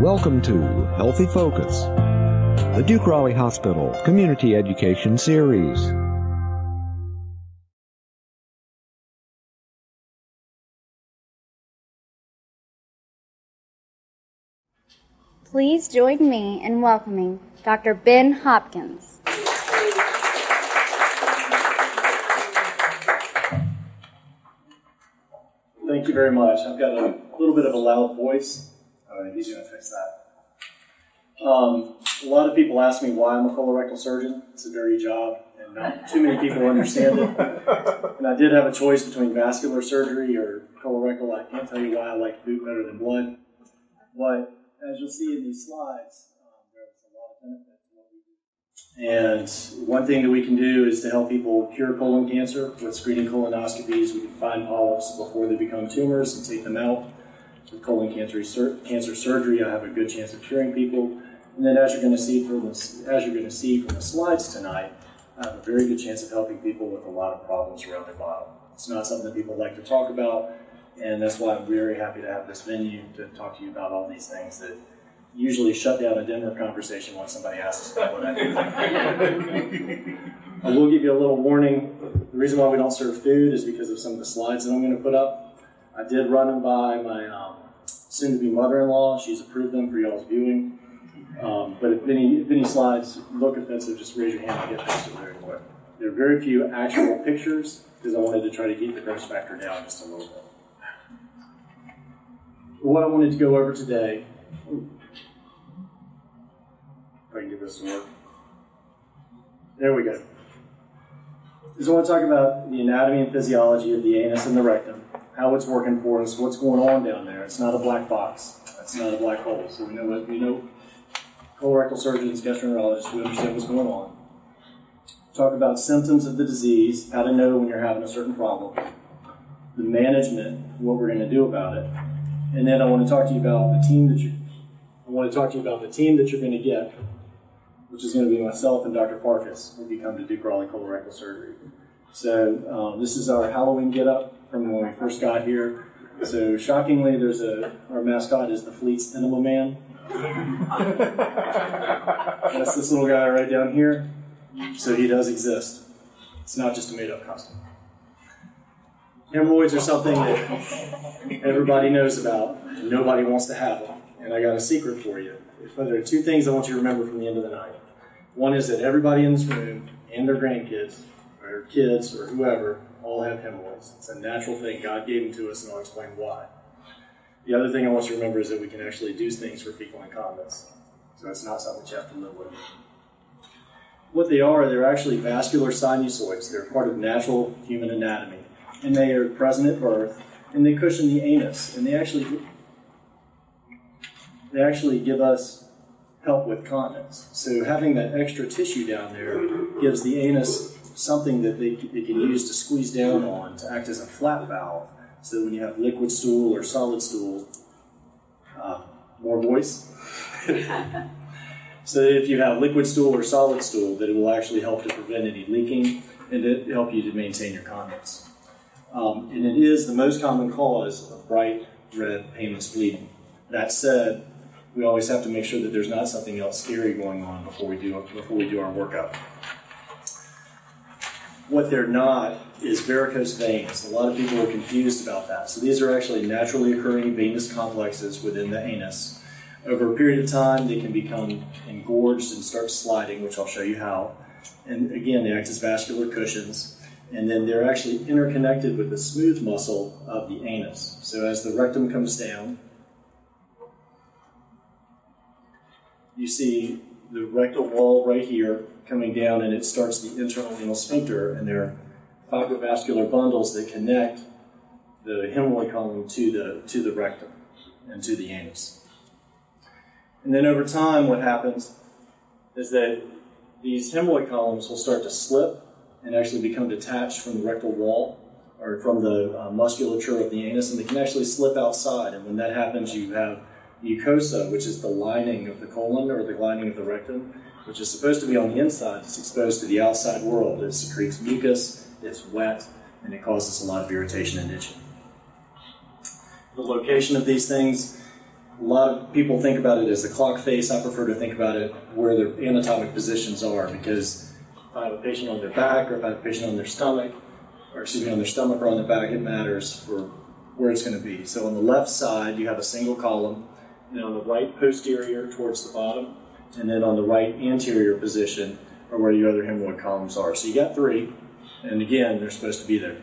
Welcome to Healthy Focus, the Duke Raleigh Hospital Community Education Series. Please join me in welcoming Dr. Ben Hopkins. Thank you very much. I've got a little bit of a loud voice. Right, he's going to fix that. Um, a lot of people ask me why I'm a colorectal surgeon. It's a dirty job, and not too many people understand it. And I did have a choice between vascular surgery or colorectal. I can't tell you why I like boot better than blood. But as you'll see in these slides, um, there's a lot of benefit to what we do. And one thing that we can do is to help people cure colon cancer with screening colonoscopies. We can find polyps before they become tumors and take them out. With colon cancer, cancer surgery, I have a good chance of curing people. And then, as you're going to see from this, as you're going to see from the slides tonight, I have a very good chance of helping people with a lot of problems around their body. It's not something that people like to talk about, and that's why I'm very happy to have this venue to talk to you about all these things that usually shut down a dinner conversation when somebody asks about what I do. I will give you a little warning. The reason why we don't serve food is because of some of the slides that I'm going to put up. I did run them by my um, soon-to-be mother-in-law. She's approved them for y'all's viewing. Um, but if any, if any slides look offensive, just raise your hand and get it very quick. There are very few actual pictures because I wanted to try to keep the gross factor down just a little bit. What I wanted to go over today, if I can get this to work. There we go. Is I want to talk about the anatomy and physiology of the anus and the rectum, how it's working for us, what's going on down there. It's not a black box. It's not a black hole. So we know what we know colorectal surgeons, gastroenterologists, we understand what's going on. Talk about symptoms of the disease, how to know when you're having a certain problem, the management, what we're going to do about it, and then I want to talk to you about the team that you. I want to talk to you about the team that you're going to get, which is going to be myself and Dr. Farkas if you come to Duke Raleigh colorectal surgery. So um, this is our Halloween get up from when we first got here. So shockingly, there's a our mascot is the Fleet's Enema Man. That's this little guy right down here. So he does exist. It's not just a made up costume. Hemorrhoids are something that everybody knows about, and nobody wants to have them. And I got a secret for you. There are two things I want you to remember from the end of the night. One is that everybody in this room and their grandkids, or kids, or whoever, all have hemorrhoids. It's a natural thing. God gave them to us, and I'll explain why. The other thing I want you to remember is that we can actually do things for fecal incontinence. So it's not something that you have to live with. What they are, they're actually vascular sinusoids. They're part of natural human anatomy. And they are present at birth, and they cushion the anus. And they actually they actually give us help with continence. So having that extra tissue down there gives the anus something that they, they can use to squeeze down on to act as a flap valve so when you have liquid stool or solid stool, uh, more voice. so if you have liquid stool or solid stool, that it will actually help to prevent any leaking and to help you to maintain your continence. Um, and it is the most common cause of bright red painless bleeding. That said, we always have to make sure that there's not something else scary going on before we do before we do our workup. What they're not is varicose veins. A lot of people are confused about that. So these are actually naturally occurring venous complexes within the anus. Over a period of time, they can become engorged and start sliding, which I'll show you how. And again, they act as vascular cushions. And then they're actually interconnected with the smooth muscle of the anus. So as the rectum comes down, you see the rectal wall right here coming down, and it starts the internal anal sphincter, and there are fibrovascular bundles that connect the hemorrhoid column to the to the rectum and to the anus. And then over time, what happens is that these hemorrhoid columns will start to slip and actually become detached from the rectal wall or from the uh, musculature of the anus, and they can actually slip outside. And when that happens, you have mucosa, which is the lining of the colon or the lining of the rectum, which is supposed to be on the inside. It's exposed to the outside world. It secretes mucus, it's wet, and it causes a lot of irritation and itching. The location of these things A lot of people think about it as the clock face. I prefer to think about it where their anatomic positions are because if I have a patient on their back or if I have a patient on their stomach, or excuse me, on their stomach or on their back, it matters for where it's going to be. So on the left side, you have a single column, and on the right posterior towards the bottom, and then on the right anterior position are where your other hemorrhoid columns are. So you got three, and again, they're supposed to be there.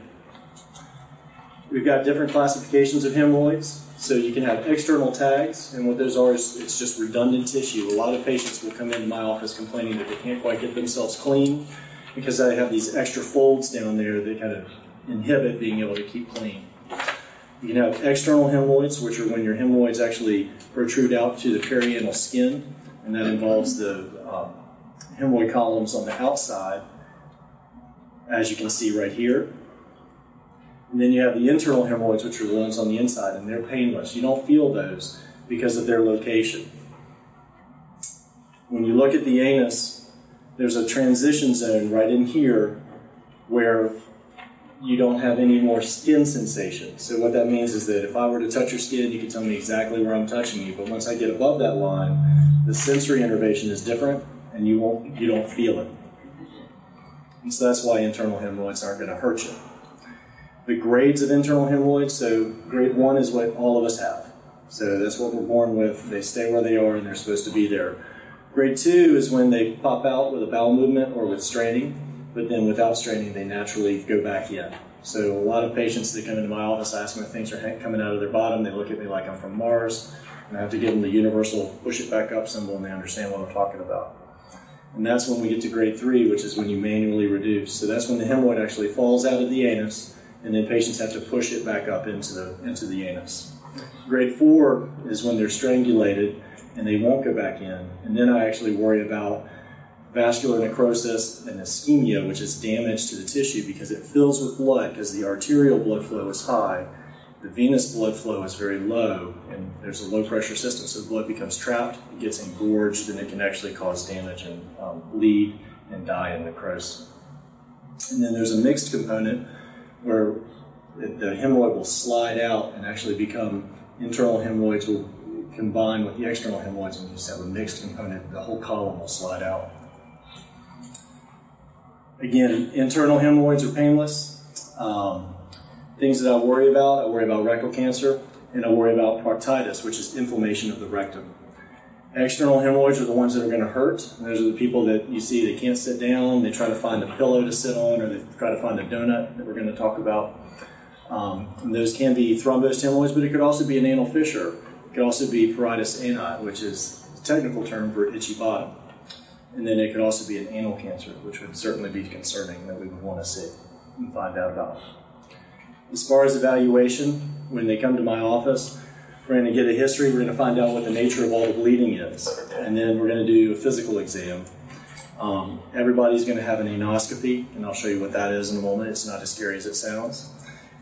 We've got different classifications of hemorrhoids. So you can have external tags, and what those are is it's just redundant tissue. A lot of patients will come into my office complaining that they can't quite get themselves clean because they have these extra folds down there that kind of inhibit being able to keep clean. You can have external hemorrhoids, which are when your hemorrhoids actually protrude out to the perianal skin, and that involves the um, hemorrhoid columns on the outside, as you can see right here. And then you have the internal hemorrhoids, which are the ones on the inside, and they're painless. You don't feel those because of their location. When you look at the anus, there's a transition zone right in here where you don't have any more skin sensation. So what that means is that if I were to touch your skin, you could tell me exactly where I'm touching you. But once I get above that line, the sensory innervation is different, and you won't you don't feel it. And so that's why internal hemorrhoids aren't going to hurt you. The grades of internal hemorrhoids. So grade one is what all of us have. So that's what we're born with. They stay where they are, and they're supposed to be there. Grade two is when they pop out with a bowel movement or with straining but then without straining, they naturally go back in. So a lot of patients that come into my office ask me if things are coming out of their bottom. They look at me like I'm from Mars, and I have to give them the universal push it back up symbol, and they understand what I'm talking about. And that's when we get to grade three, which is when you manually reduce. So that's when the hemorrhoid actually falls out of the anus, and then patients have to push it back up into the into the anus. Grade four is when they're strangulated and they won't go back in. And then I actually worry about vascular necrosis and ischemia, which is damage to the tissue because it fills with blood because the arterial blood flow is high. The venous blood flow is very low, and there's a low pressure system, so the blood becomes trapped, it gets engorged, and it can actually cause damage and um, bleed and die in necrosis. And then there's a mixed component where the hemorrhoid will slide out and actually become internal hemorrhoids will combine with the external hemorrhoids, and you just have a mixed component. The whole column will slide out. Again, internal hemorrhoids are painless. Um, things that I worry about, I worry about rectal cancer, and I worry about proctitis, which is inflammation of the rectum. External hemorrhoids are the ones that are going to hurt. And those are the people that you see they can't sit down, they try to find a pillow to sit on, or they try to find a donut that we're going to talk about. Um, those can be thrombosed hemorrhoids, but it could also be an anal fissure. It could also be pruritus ani, which is the technical term for itchy bottom. And then it could also be an anal cancer, which would certainly be concerning that we would want to see and find out about. As far as evaluation, when they come to my office, we're going to get a history, we're going to find out what the nature of all the bleeding is, and then we're going to do a physical exam. Um, everybody's going to have an anoscopy, and I'll show you what that is in a moment. It's not as scary as it sounds.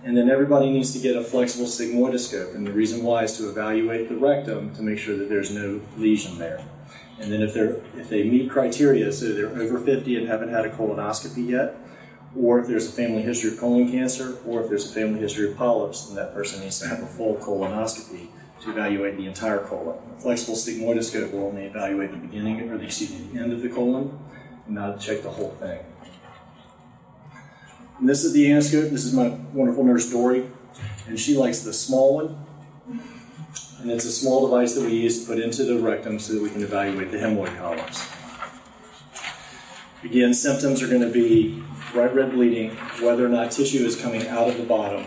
And then everybody needs to get a flexible sigmoidoscope, and the reason why is to evaluate the rectum to make sure that there's no lesion there. And then if they're if they meet criteria, so they're over 50 and haven't had a colonoscopy yet, or if there's a family history of colon cancer, or if there's a family history of polyps, then that person needs to have a full colonoscopy to evaluate the entire colon. A flexible sigmoidoscope will only evaluate the beginning or the, excuse me, the end of the colon, and not check the whole thing. And this is the anoscope. This is my wonderful nurse Dory, and she likes the small one and it's a small device that we use to put into the rectum so that we can evaluate the hemorrhoid columns. Again, symptoms are going to be bright red bleeding, whether or not tissue is coming out of the bottom,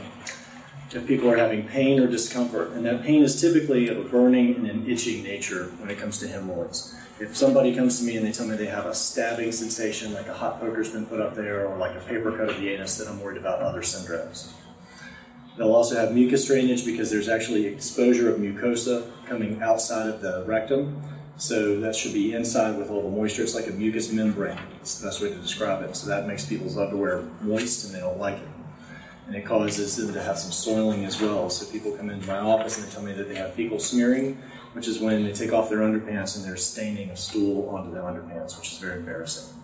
if people are having pain or discomfort. And that pain is typically of a burning and an itching nature when it comes to hemorrhoids. If somebody comes to me and they tell me they have a stabbing sensation, like a hot poker's been put up there, or like a paper cut of the anus, then I'm worried about other syndromes. They'll also have mucus drainage because there's actually exposure of mucosa coming outside of the rectum. So that should be inside with a little moisture. It's like a mucus membrane. It's the best way to describe it. So that makes people's underwear moist and they don't like it. And it causes them to have some soiling as well. So people come into my office and they tell me that they have fecal smearing, which is when they take off their underpants and they're staining a stool onto their underpants, which is very embarrassing.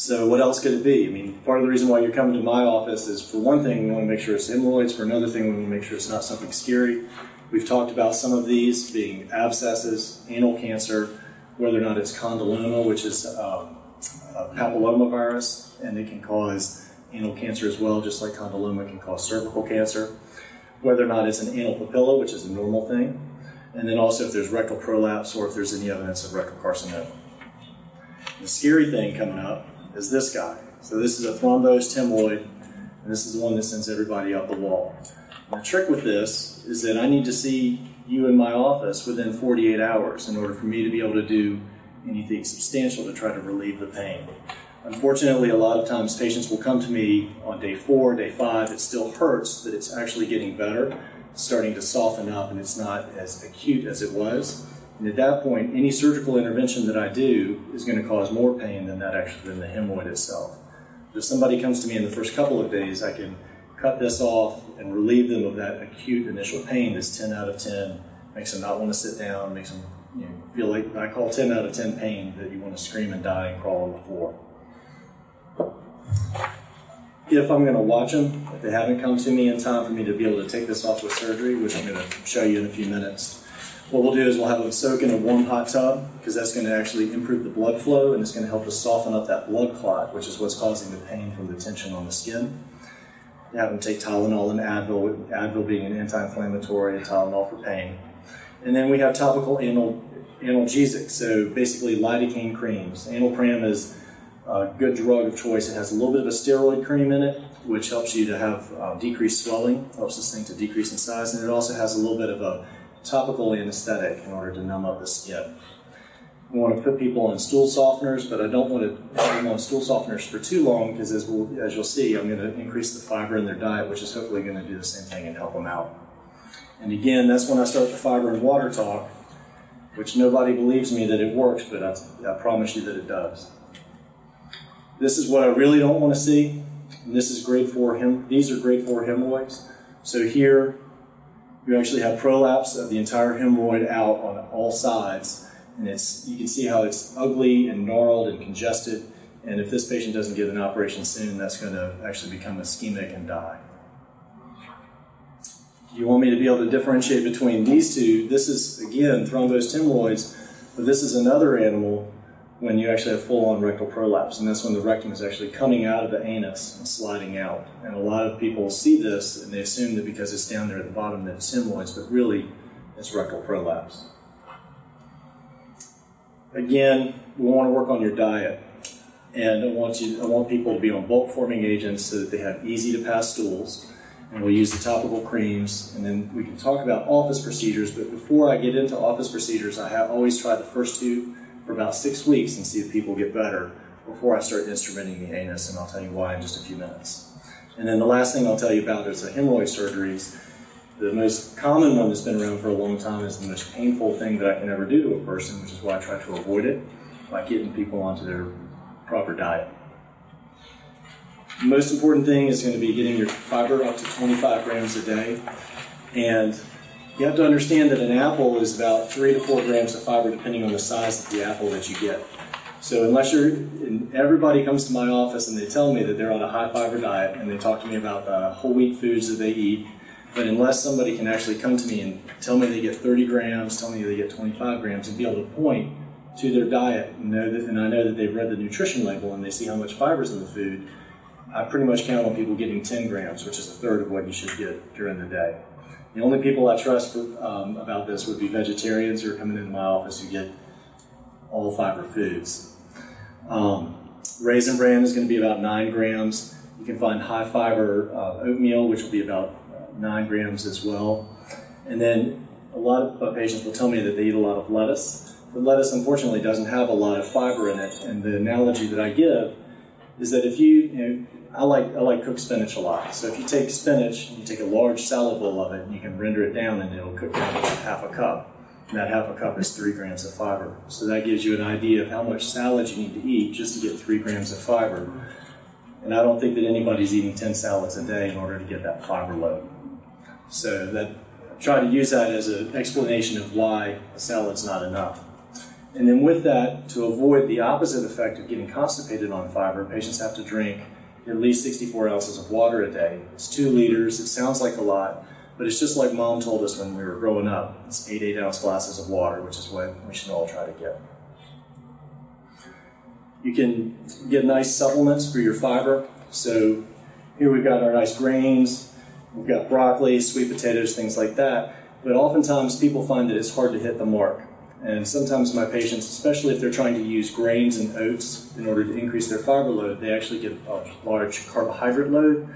So what else could it be? I mean, part of the reason why you're coming to my office is for one thing, we want to make sure it's hemorrhoids. For another thing, we want to make sure it's not something scary. We've talked about some of these being abscesses, anal cancer, whether or not it's condyloma, which is um, papillomavirus, and it can cause anal cancer as well, just like condyloma can cause cervical cancer. Whether or not it's an anal papilla, which is a normal thing, and then also if there's rectal prolapse or if there's any evidence of rectal carcinoma. The scary thing coming up is this guy. So this is a thrombosed hemorrhoid, and this is the one that sends everybody up the wall. And the trick with this is that I need to see you in my office within 48 hours in order for me to be able to do anything substantial to try to relieve the pain. Unfortunately, a lot of times patients will come to me on day four, day five, it still hurts, but it's actually getting better, starting to soften up, and it's not as acute as it was. And at that point, any surgical intervention that I do is going to cause more pain than that actually than the hemorrhoid itself. If somebody comes to me in the first couple of days, I can cut this off and relieve them of that acute initial pain that's 10 out of 10, makes them not want to sit down, makes them you know, feel like I call 10 out of 10 pain that you want to scream and die and crawl on the floor. If I'm going to watch them, if they haven't come to me in time for me to be able to take this off with surgery, which I'm going to show you in a few minutes, what we'll do is we'll have them soak in a warm hot tub because that's going to actually improve the blood flow and it's going to help to soften up that blood clot, which is what's causing the pain from the tension on the skin. Have them take Tylenol and Advil, Advil being an anti-inflammatory and Tylenol for pain. And then we have topical anal, analgesics, so basically lidocaine creams. Analpram is a good drug of choice. It has a little bit of a steroid cream in it, which helps you to have uh, decreased swelling, helps this thing to decrease in size, and it also has a little bit of a topical anesthetic in order to numb up the skin. We want to put people on stool softeners, but I don't want to have them on stool softeners for too long because, as, we'll, as you'll see, I'm going to increase the fiber in their diet, which is hopefully going to do the same thing and help them out. And again, that's when I start the fiber and water talk, which nobody believes me that it works, but I, I promise you that it does. This is what I really don't want to see. And this is grade four hem. These are grade four hemorrhoids. So here you actually have prolapse of the entire hemorrhoid out on all sides. And it's, you can see how it's ugly and gnarled and congested. And if this patient doesn't get an operation soon, that's going to actually become ischemic and die. You want me to be able to differentiate between these two. This is, again, thrombosed hemorrhoids, but this is another animal when you actually have full-on rectal prolapse, and that's when the rectum is actually coming out of the anus and sliding out. And a lot of people see this and they assume that because it's down there at the bottom that it's hemorrhoids, but really it's rectal prolapse. Again, we want to work on your diet, and I want you, I want people to be on bulk forming agents so that they have easy to pass stools. And we'll use the topical creams, and then we can talk about office procedures. But before I get into office procedures, I have always try the first two for about six weeks and see if people get better before I start instrumenting the anus, and I'll tell you why in just a few minutes. And then the last thing I'll tell you about is the hemorrhoid surgeries. The most common one that's been around for a long time is the most painful thing that I can ever do to a person, which is why I try to avoid it by getting people onto their proper diet. The most important thing is going to be getting your fiber up to 25 grams a day. And you have to understand that an apple is about three to four grams of fiber depending on the size of the apple that you get. So unless you're, everybody comes to my office and they tell me that they're on a high fiber diet and they talk to me about the whole wheat foods that they eat, but unless somebody can actually come to me and tell me they get 30 grams, tell me they get 25 grams, and be able to point to their diet and know that, and I know that they've read the nutrition label and they see how much fiber is in the food, I pretty much count on people getting 10 grams, which is a third of what you should get during the day. The only people I trust for, um, about this would be vegetarians who are coming into my office who get all fiber foods. Um, raisin bran is going to be about nine grams. You can find high fiber uh, oatmeal, which will be about uh, nine grams as well. And then a lot of patients will tell me that they eat a lot of lettuce. But lettuce, unfortunately, doesn't have a lot of fiber in it. And the analogy that I give is that if you, you know, I like I like cooked spinach a lot. So if you take spinach, and you take a large salad bowl of it, and you can render it down, and it'll cook down to half a cup. And that half a cup is three grams of fiber. So that gives you an idea of how much salad you need to eat just to get three grams of fiber. And I don't think that anybody's eating 10 salads a day in order to get that fiber load. So that try to use that as an explanation of why a salad's not enough. And then with that, to avoid the opposite effect of getting constipated on fiber, patients have to drink at least 64 ounces of water a day. It's two liters. It sounds like a lot, but it's just like mom told us when we were growing up. It's eight eight ounce glasses of water, which is what we should all try to get. You can get nice supplements for your fiber. So here we've got our nice grains. We've got broccoli, sweet potatoes, things like that. But oftentimes people find that it's hard to hit the mark. And sometimes my patients, especially if they're trying to use grains and oats in order to increase their fiber load, they actually get a large carbohydrate load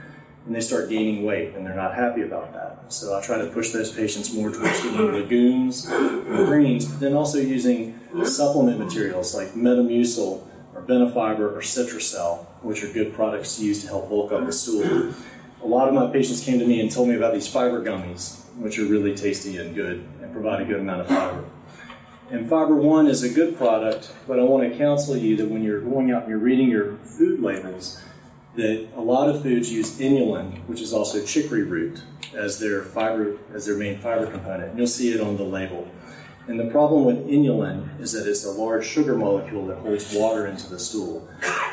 and they start gaining weight and they're not happy about that. So I try to push those patients more towards eating legumes and greens, but then also using supplement materials like Metamucil or Benefiber or Citrucel, which are good products to use to help bulk up the stool. A lot of my patients came to me and told me about these fiber gummies, which are really tasty and good and provide a good amount of fiber. And Fiber One is a good product, but I want to counsel you that when you're going out and you're reading your food labels, that a lot of foods use inulin, which is also chicory root, as their fiber as their main fiber component. And you'll see it on the label. And the problem with inulin is that it's a large sugar molecule that holds water into the stool.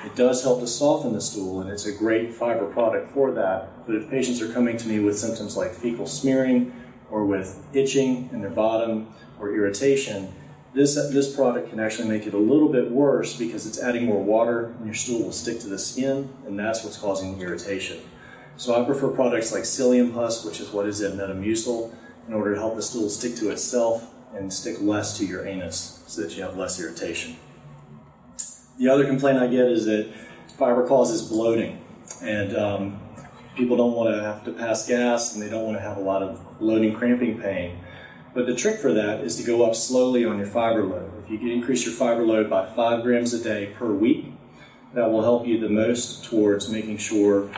It does help to soften the stool, and it's a great fiber product for that. But if patients are coming to me with symptoms like fecal smearing, or with itching in their bottom, or irritation, this, this product can actually make it a little bit worse because it's adding more water and your stool will stick to the skin, and that's what's causing the irritation. So I prefer products like psyllium husk, which is what is in Metamucil, in order to help the stool stick to itself and stick less to your anus so that you have less irritation. The other complaint I get is that fiber causes bloating, and um, people don't want to have to pass gas and they don't want to have a lot of bloating, cramping pain. But the trick for that is to go up slowly on your fiber load. If you can increase your fiber load by five grams a day per week, that will help you the most towards making sure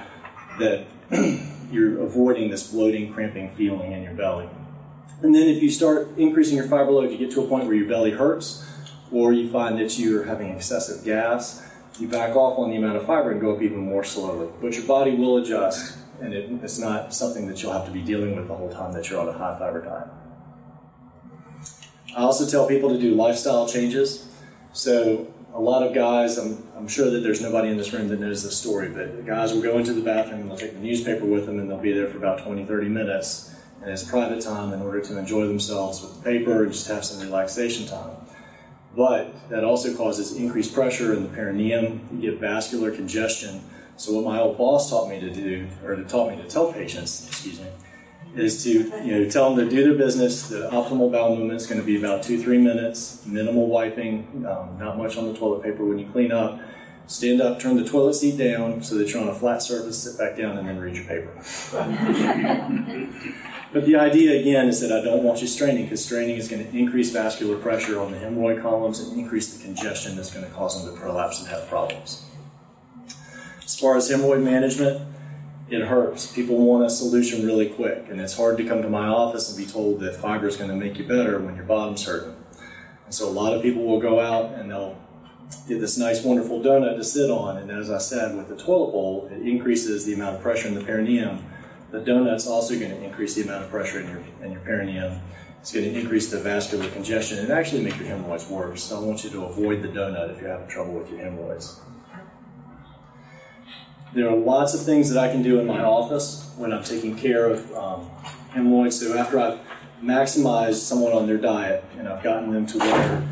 that you're avoiding this bloating, cramping feeling in your belly. And then if you start increasing your fiber load, you get to a point where your belly hurts, or you find that you're having excessive gas, you back off on the amount of fiber and go up even more slowly. But your body will adjust, and it, it's not something that you'll have to be dealing with the whole time that you're on a high fiber diet. I also tell people to do lifestyle changes. So a lot of guys, I'm, I'm sure that there's nobody in this room that knows this story, but guys will go into the bathroom and they'll take the newspaper with them and they'll be there for about 20, 30 minutes. And it's private time in order to enjoy themselves with the paper and just have some relaxation time. But that also causes increased pressure in the perineum. You get vascular congestion. So what my old boss taught me to do, or to taught me to tell patients, excuse me, is to you know tell them to do their business. The optimal bowel movement is going to be about two three minutes, minimal wiping, um, not much on the toilet paper when you clean up. Stand up, turn the toilet seat down so that you're on a flat surface, sit back down, and then read your paper. but the idea again is that I don't want you straining because straining is going to increase vascular pressure on the hemorrhoid columns and increase the congestion that's going to cause them to prolapse and have problems. As far as hemorrhoid management, it hurts. People want a solution really quick, and it's hard to come to my office and be told that fiber is going to make you better when your bottom's hurting. And so a lot of people will go out and they'll get this nice, wonderful donut to sit on, and as I said, with the toilet bowl, it increases the amount of pressure in the perineum. The donut's also going to increase the amount of pressure in your in your perineum. It's going to increase the vascular congestion and actually make your hemorrhoids worse. So I want you to avoid the donut if you're having trouble with your hemorrhoids. There are lots of things that I can do in my office when I'm taking care of um, hemorrhoids. So after I've maximized someone on their diet and I've gotten them to where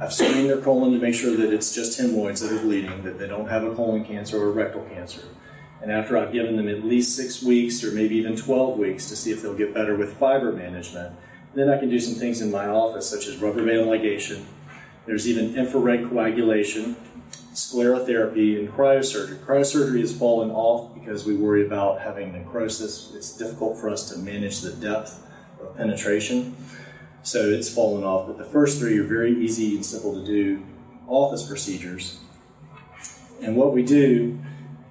I've screened their colon to make sure that it's just hemorrhoids that are bleeding, that they don't have a colon cancer or a rectal cancer. And after I've given them at least six weeks or maybe even 12 weeks to see if they'll get better with fiber management, then I can do some things in my office such as rubber band ligation. There's even infrared coagulation, sclerotherapy, and cryosurgery. Cryosurgery has fallen off because we worry about having necrosis. It's difficult for us to manage the depth of penetration, so it's fallen off. But the first three are very easy and simple to do office procedures. And what we do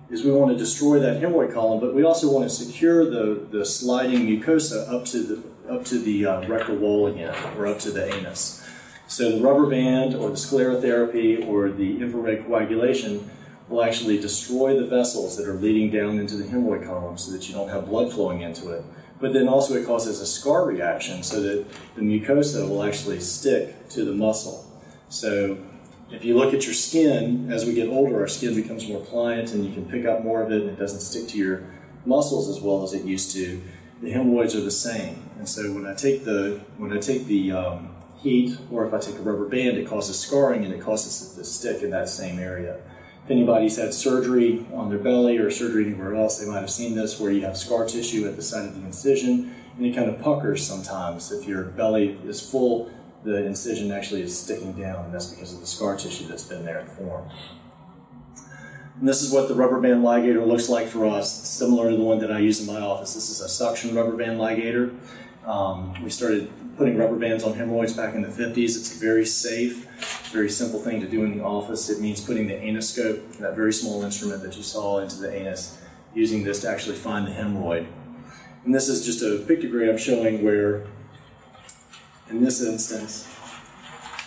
is we want to destroy that hemorrhoid column, but we also want to secure the, the sliding mucosa up to the up to the uh, rectal wall again, or up to the anus. So the rubber band or the sclerotherapy or the infrared coagulation will actually destroy the vessels that are leading down into the hemorrhoid column so that you don't have blood flowing into it. But then also it causes a scar reaction so that the mucosa will actually stick to the muscle. So if you look at your skin, as we get older, our skin becomes more pliant and you can pick up more of it and it doesn't stick to your muscles as well as it used to. The hemorrhoids are the same. And so when I take the, when I take the um, heat or if I take a rubber band, it causes scarring and it causes it to stick in that same area. If anybody's had surgery on their belly or surgery anywhere else, they might have seen this where you have scar tissue at the site of the incision and it kind of puckers sometimes. If your belly is full, the incision actually is sticking down, and that's because of the scar tissue that's been there and formed. And this is what the rubber band ligator looks like for us, similar to the one that I use in my office. This is a suction rubber band ligator. Um, we started putting rubber bands on hemorrhoids back in the 50s. It's a very safe, very simple thing to do in the office. It means putting the anoscope, that very small instrument that you saw, into the anus, using this to actually find the hemorrhoid. And this is just a pictogram showing where, in this instance,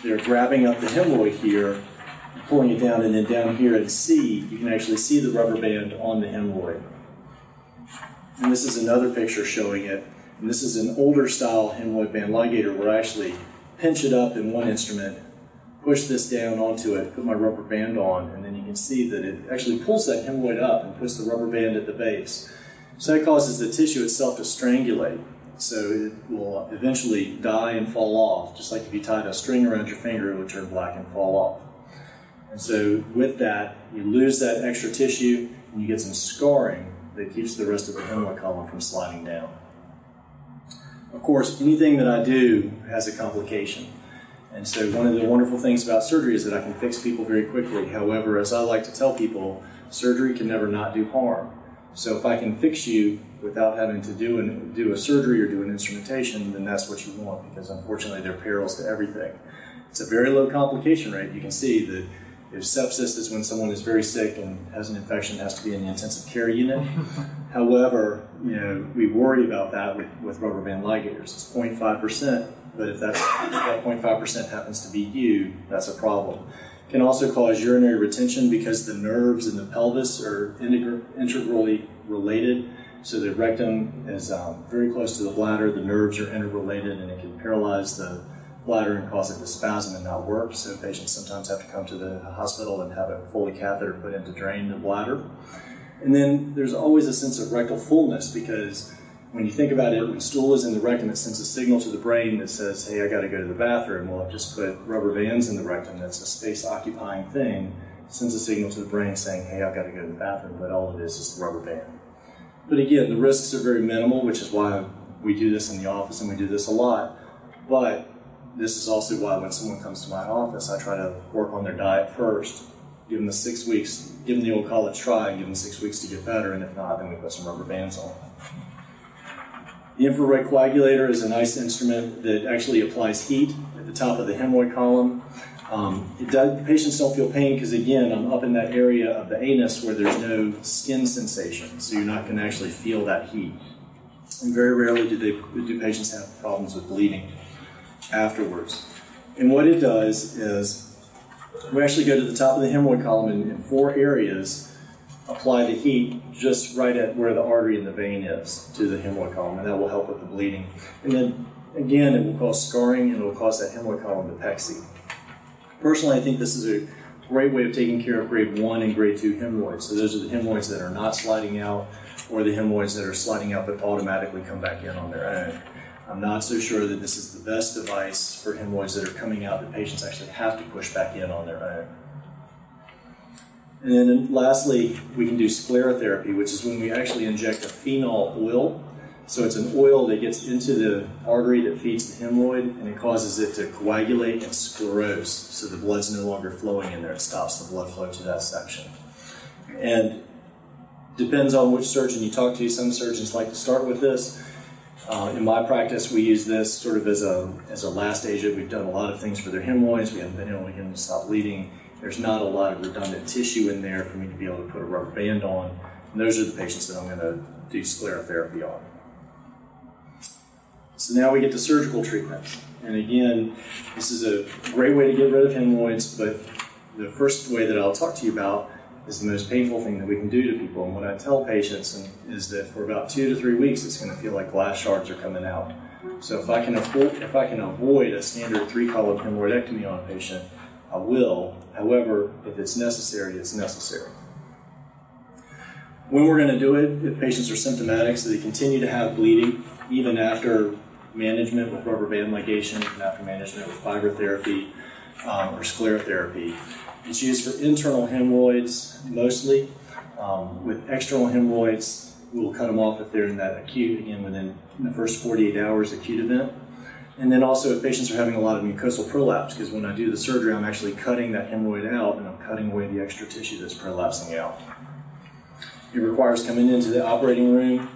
they're grabbing up the hemorrhoid here, pulling it down, and then down here at C, you can actually see the rubber band on the hemorrhoid. And this is another picture showing it. And this is an older style hemorrhoid band ligator where I actually pinch it up in one instrument, push this down onto it, put my rubber band on, and then you can see that it actually pulls that hemorrhoid up and puts the rubber band at the base. So that causes the tissue itself to strangulate. So it will eventually die and fall off, just like if you tied a string around your finger, it would turn black and fall off. And so with that, you lose that extra tissue and you get some scarring that keeps the rest of the hemorrhoid column from sliding down. Of course, anything that I do has a complication. And so one of the wonderful things about surgery is that I can fix people very quickly. However, as I like to tell people, surgery can never not do harm. So if I can fix you without having to do an, do a surgery or do an instrumentation, then that's what you want because unfortunately there are perils to everything. It's a very low complication rate. You can see that if sepsis is when someone is very sick and has an infection, has to be in the intensive care unit. However, you know we worry about that with, with rubber band ligators. It's 0.5 percent, but if, that's, if that 0.5 percent happens to be you, that's a problem It can also cause urinary retention because the nerves in the pelvis are integrally related. So the rectum is um, very close to the bladder, the nerves are interrelated, and it can paralyze the bladder and cause it to spasm and not work. So patients sometimes have to come to the hospital and have a Foley catheter put in to drain the bladder. And then there's always a sense of rectal fullness because when you think about it, when stool is in the rectum, it sends a signal to the brain that says, hey, I got to go to the bathroom. Well, I've just put rubber bands in the rectum. That's a space occupying thing. It sends a signal to the brain saying, hey, I've got to go to the bathroom. But all it is is the rubber band. But again, the risks are very minimal, which is why we do this in the office and we do this a lot. But this is also why when someone comes to my office, I try to work on their diet first. Give them the six weeks, give them the old college try, give them six weeks to get better, and if not, then we put some rubber bands on. The infrared coagulator is a nice instrument that actually applies heat at the top of the hemorrhoid column. Um, does, patients don't feel pain because, again, I'm up in that area of the anus where there's no skin sensation, so you're not going to actually feel that heat. And very rarely do, they, do patients have problems with bleeding afterwards. And what it does is we actually go to the top of the hemorrhoid column in, in four areas apply the heat just right at where the artery and the vein is to the hemorrhoid column, and that will help with the bleeding. And then again, it will cause scarring and it will cause that hemorrhoid column to pexy. Personally, I think this is a great way of taking care of grade one and grade two hemorrhoids. So those are the hemorrhoids that are not sliding out, or the hemorrhoids that are sliding out but automatically come back in on their own. I'm not so sure that this is the best device for hemorrhoids that are coming out that patients actually have to push back in on their own. And then lastly, we can do sclerotherapy, which is when we actually inject a phenol oil. So it's an oil that gets into the artery that feeds the hemorrhoid and it causes it to coagulate and sclerose. So the blood's no longer flowing in there. It stops the blood flow to that section. And depends on which surgeon you talk to. Some surgeons like to start with this. Uh, in my practice, we use this sort of as a, as a last agent. We've done a lot of things for their hemorrhoids. We haven't been able to get them to stop bleeding there's not a lot of redundant tissue in there for me to be able to put a rubber band on. And those are the patients that I'm going to do sclerotherapy on. So now we get to surgical treatments. And again, this is a great way to get rid of hemorrhoids, but the first way that I'll talk to you about is the most painful thing that we can do to people. And what I tell patients is that for about two to three weeks, it's going to feel like glass shards are coming out. So if I can avoid, if I can avoid a standard three-column hemorrhoidectomy on a patient, I will. However, if it's necessary, it's necessary. When we're going to do it, if patients are symptomatic, so they continue to have bleeding, even after management with rubber band ligation, and after management with fiber therapy um, or sclerotherapy. It's used for internal hemorrhoids mostly. Um, with external hemorrhoids, we'll cut them off if they're in that acute, again, within the first 48 hours acute event. And then also if patients are having a lot of mucosal prolapse, because when I do the surgery, I'm actually cutting that hemorrhoid out and I'm cutting away the extra tissue that's prolapsing out. It requires coming into the operating room.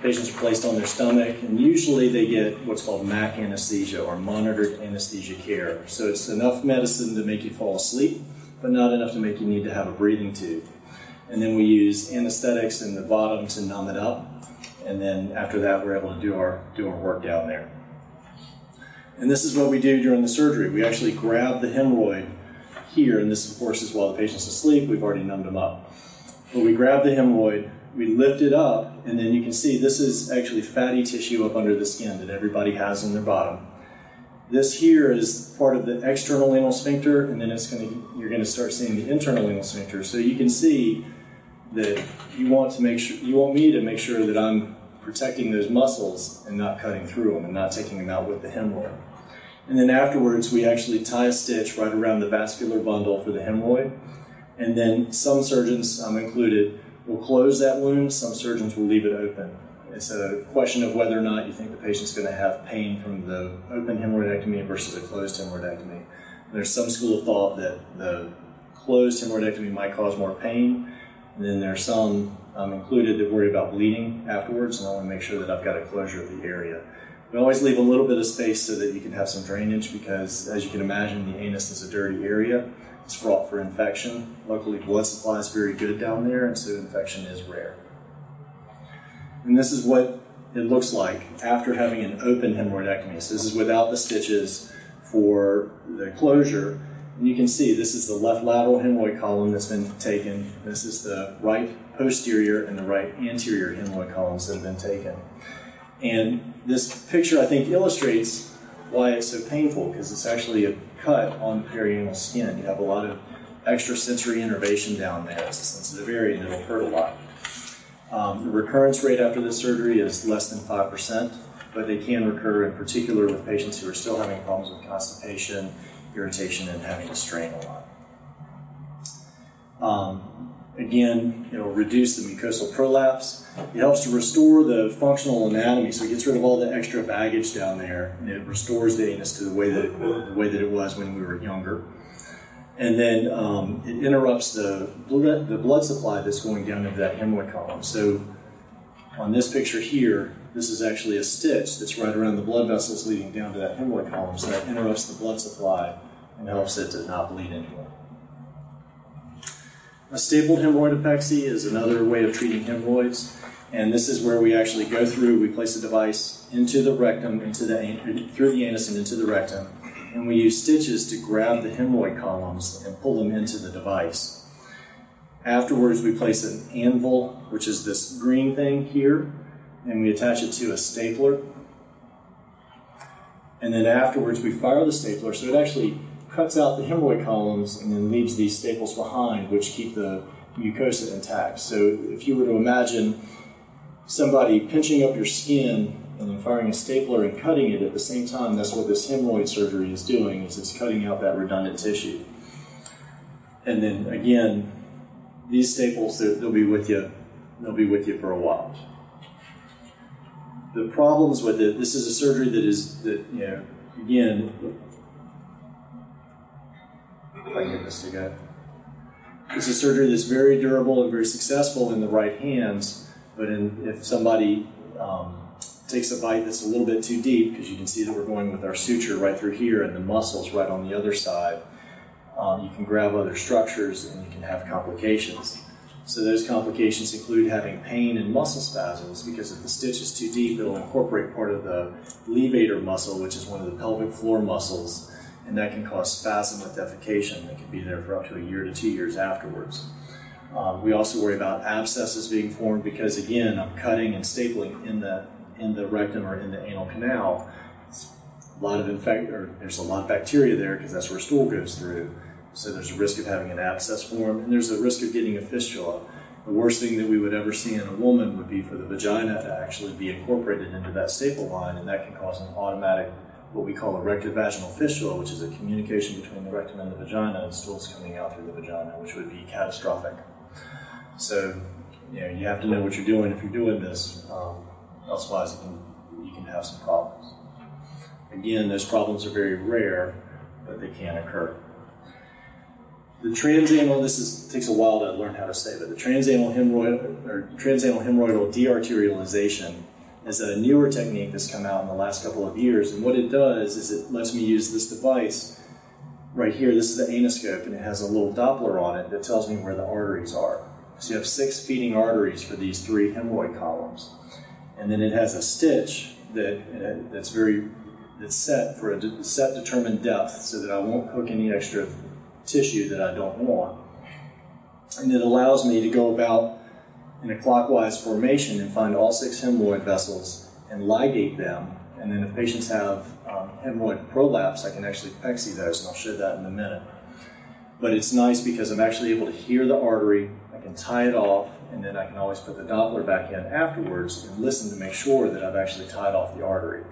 Patients are placed on their stomach, and usually they get what's called MAC anesthesia or monitored anesthesia care. So it's enough medicine to make you fall asleep, but not enough to make you need to have a breathing tube. And then we use anesthetics in the bottom to numb it up. And then after that, we're able to do our, do our work down there. And this is what we do during the surgery. We actually grab the hemorrhoid here, and this, of course, is while the patient's asleep. We've already numbed them up. But we grab the hemorrhoid, we lift it up, and then you can see this is actually fatty tissue up under the skin that everybody has in their bottom. This here is part of the external anal sphincter, and then it's going to you're going to start seeing the internal anal sphincter. So you can see that you want to make sure you want me to make sure that I'm protecting those muscles and not cutting through them and not taking them out with the hemorrhoid. And then afterwards, we actually tie a stitch right around the vascular bundle for the hemorrhoid. And then some surgeons, I'm included, will close that wound. Some surgeons will leave it open. It's a question of whether or not you think the patient's going to have pain from the open hemorrhoidectomy versus a closed hemorrhoidectomy. There's some school of thought that the closed hemorrhoidectomy might cause more pain, and then there's some um, included that worry about bleeding afterwards, and I want to make sure that I've got a closure of the area. We always leave a little bit of space so that you can have some drainage because, as you can imagine, the anus is a dirty area. It's fraught for infection. Luckily, blood supply is very good down there, and so infection is rare. And this is what it looks like after having an open hemorrhoidectomy. So this is without the stitches for the closure. And you can see this is the left lateral hemorrhoid column that's been taken. This is the right posterior and the right anterior hemorrhoid columns that have been taken. And this picture, I think, illustrates why it's so painful because it's actually a cut on perianal skin. You have a lot of extrasensory innervation down there. It's a sensitive area and it'll hurt a lot. Um, the recurrence rate after this surgery is less than 5%, but they can recur in particular with patients who are still having problems with constipation, irritation, and having to strain a lot. Um, again, it'll reduce the mucosal prolapse. It helps to restore the functional anatomy, so it gets rid of all the extra baggage down there, and it restores the anus to the way that, the way that it was when we were younger and then um, it interrupts the blood, the blood supply that's going down into that hemorrhoid column. So on this picture here, this is actually a stitch that's right around the blood vessels leading down to that hemorrhoid column. So that interrupts the blood supply and helps it to not bleed anymore. A stapled hemorrhoidopexy is another way of treating hemorrhoids. And this is where we actually go through, we place a device into the rectum, into the, through the anus and into the rectum, and we use stitches to grab the hemorrhoid columns and pull them into the device. Afterwards, we place an anvil, which is this green thing here, and we attach it to a stapler. And then afterwards, we fire the stapler, so it actually cuts out the hemorrhoid columns and then leaves these staples behind, which keep the mucosa intact. So if you were to imagine somebody pinching up your skin and then firing a stapler and cutting it at the same time, that's what this hemorrhoid surgery is doing, is it's cutting out that redundant tissue. And then again, these staples, they'll be with you, they'll be with you for a while. The problems with it, this is a surgery that is, that, you know, again, if I get this to go. It's a surgery that's very durable and very successful in the right hands, but in, if somebody um, takes a bite that's a little bit too deep, because you can see that we're going with our suture right through here and the muscles right on the other side. Um, you can grab other structures and you can have complications. So those complications include having pain and muscle spasms because if the stitch is too deep, it'll incorporate part of the levator muscle, which is one of the pelvic floor muscles, and that can cause spasm with defecation that can be there for up to a year to two years afterwards. Um, we also worry about abscesses being formed because, again, I'm cutting and stapling in the in the rectum or in the anal canal. It's a lot of infect, or there's a lot of bacteria there because that's where stool goes through. So there's a risk of having an abscess form, and there's a risk of getting a fistula. The worst thing that we would ever see in a woman would be for the vagina to actually be incorporated into that staple line, and that can cause an automatic, what we call a rectovaginal fistula, which is a communication between the rectum and the vagina, and stools coming out through the vagina, which would be catastrophic. So, you know, you have to know what you're doing if you're doing this. Um, otherwise, you can, have some problems. Again, those problems are very rare, but they can occur. The transanal, this is, takes a while to learn how to say, but the transanal hemorrhoid or transanal hemorrhoidal dearterialization is a newer technique that's come out in the last couple of years. And what it does is it lets me use this device right here. This is the anoscope, and it has a little Doppler on it that tells me where the arteries are. So you have six feeding arteries for these three hemorrhoid columns. And then it has a stitch that, that's very that's set for a set determined depth so that I won't hook any extra tissue that I don't want. And it allows me to go about in a clockwise formation and find all six hemorrhoid vessels and ligate them. And then if patients have um, hemorrhoid prolapse, I can actually pexy those, and I'll show that in a minute. But it's nice because I'm actually able to hear the artery, I can tie it off, and then I can always put the Doppler back in afterwards and listen to make sure that I've actually tied off the artery.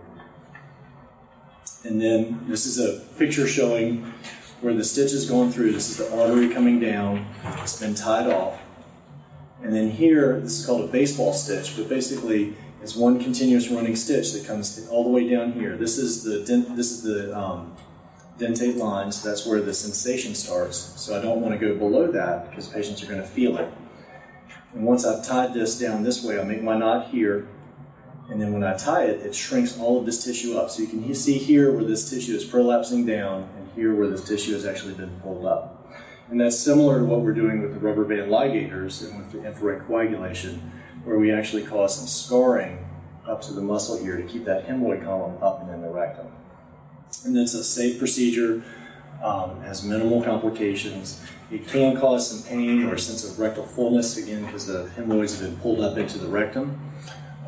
And then this is a picture showing where the stitch is going through. This is the artery coming down. It's been tied off. And then here, this is called a baseball stitch, but basically it's one continuous running stitch that comes all the way down here. This is the this is the um, dentate line, so that's where the sensation starts. So I don't want to go below that because patients are going to feel it. And once I've tied this down this way, I make my knot here, and then when I tie it, it shrinks all of this tissue up. So you can see here where this tissue is prolapsing down, and here where this tissue has actually been pulled up. And that's similar to what we're doing with the rubber band ligators and with the infrared coagulation, where we actually cause some scarring up to the muscle here to keep that hemorrhoid column up and in the rectum. And it's a safe procedure, um, has minimal complications. It can cause some pain or a sense of rectal fullness, again, because the hemorrhoids have been pulled up into the rectum.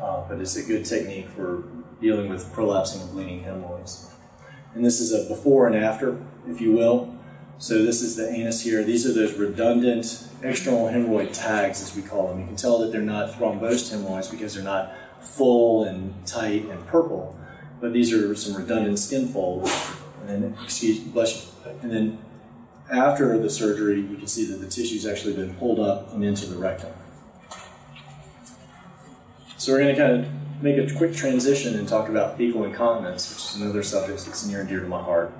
Uh, but it's a good technique for dealing with prolapsing and bleeding hemorrhoids. And this is a before and after, if you will. So this is the anus here. These are those redundant external hemorrhoid tags, as we call them. You can tell that they're not thrombosed hemorrhoids because they're not full and tight and purple. But these are some redundant skin folds. And then, excuse, bless you. And then after the surgery, you can see that the tissue's actually been pulled up and into the rectum. So we're going to kind of make a quick transition and talk about fecal incontinence, which is another subject that's near and dear to my heart.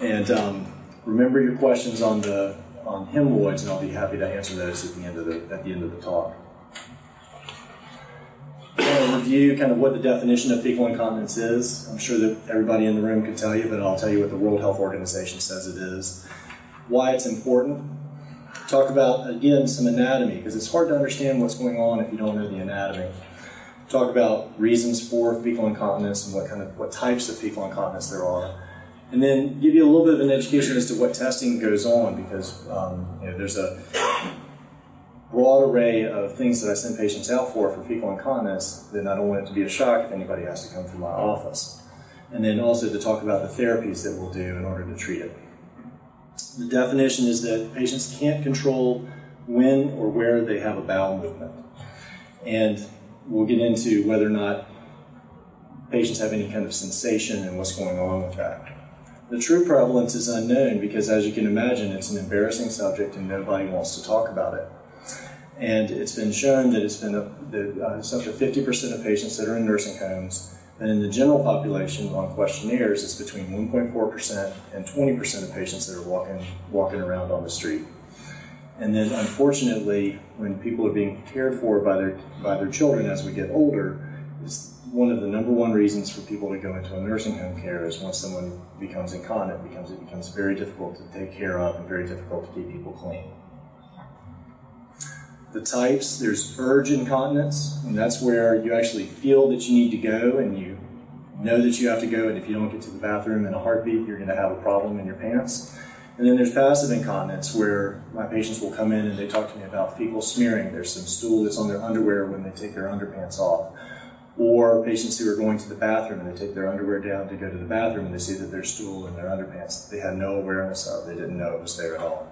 And um, remember your questions on the on hemorrhoids, and I'll be happy to answer those at the end of the at the end of the talk. Want to review kind of what the definition of fecal incontinence is. I'm sure that everybody in the room can tell you, but I'll tell you what the World Health Organization says it is. Why it's important. Talk about again some anatomy because it's hard to understand what's going on if you don't know the anatomy. Talk about reasons for fecal incontinence and what kind of what types of fecal incontinence there are and then give you a little bit of an education as to what testing goes on because um, you know, there's a broad array of things that I send patients out for for fecal incontinence, then I don't want it to be a shock if anybody has to come through my office. And then also to talk about the therapies that we'll do in order to treat it. The definition is that patients can't control when or where they have a bowel movement. And we'll get into whether or not patients have any kind of sensation and what's going on with that. The true prevalence is unknown because, as you can imagine, it's an embarrassing subject and nobody wants to talk about it. And it's been shown that it's been a, that uh, it's up to 50% of patients that are in nursing homes, and in the general population on questionnaires, it's between 1.4% and 20% of patients that are walking walking around on the street. And then, unfortunately, when people are being cared for by their by their children as we get older, is one of the number one reasons for people to go into a nursing home care is once someone becomes incontinent, becomes it becomes very difficult to take care of and very difficult to keep people clean. The types, there's urge incontinence, and that's where you actually feel that you need to go and you know that you have to go, and if you don't get to the bathroom in a heartbeat, you're going to have a problem in your pants. And then there's passive incontinence, where my patients will come in and they talk to me about fecal smearing. There's some stool that's on their underwear when they take their underpants off or patients who are going to the bathroom and they take their underwear down to go to the bathroom and they see that there's stool in their underpants they had no awareness of, they didn't know it was there at all.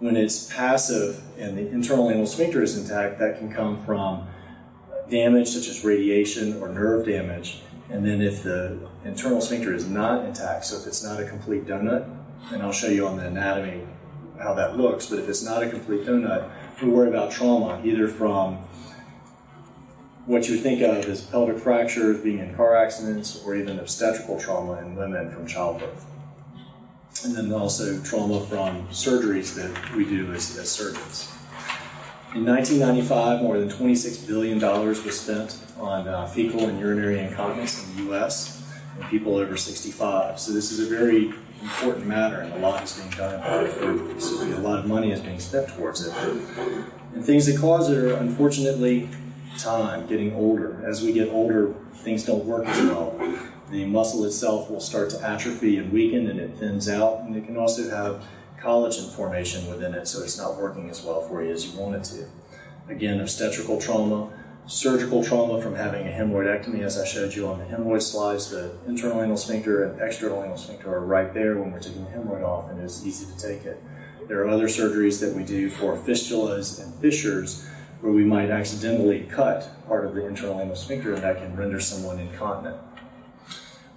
When it's passive and the internal anal sphincter is intact, that can come from damage such as radiation or nerve damage. And then if the internal sphincter is not intact, so if it's not a complete donut, and I'll show you on the anatomy how that looks, but if it's not a complete donut, we worry about trauma, either from what you think of as pelvic fractures, being in car accidents, or even obstetrical trauma in women from childbirth. And then also trauma from surgeries that we do as, as surgeons. In 1995, more than $26 billion was spent on uh, fecal and urinary incontinence in the US in people over 65. So this is a very important matter, and a lot is being done. about it. a lot of money is being spent towards it. And things that cause it are unfortunately time, getting older. As we get older, things don't work as well. The muscle itself will start to atrophy and weaken, and it thins out. And it can also have collagen formation within it, so it's not working as well for you as you want it to. Again, obstetrical trauma, surgical trauma from having a hemorrhoidectomy, as I showed you on the hemorrhoid slides, the internal anal sphincter and external anal sphincter are right there when we're taking the hemorrhoid off, and it's easy to take it. There are other surgeries that we do for fistulas and fissures where we might accidentally cut part of the internal anal sphincter and that can render someone incontinent.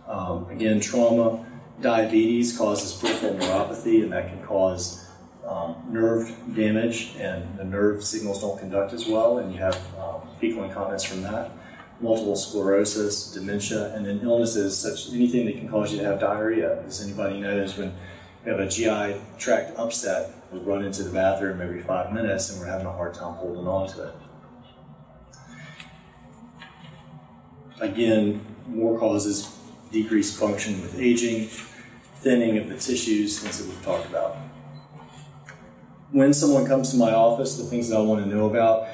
Um, again, trauma, diabetes causes peripheral neuropathy and that can cause um, nerve damage and the nerve signals don't conduct as well and you have um, fecal incontinence from that. Multiple sclerosis, dementia, and then illnesses such anything that can cause you to have diarrhea. As anybody knows, when you have a GI tract upset, we run into the bathroom every five minutes and we're having a hard time holding on to it. Again, more causes decreased function with aging, thinning of the tissues, things that we've talked about. When someone comes to my office, the things that I want to know about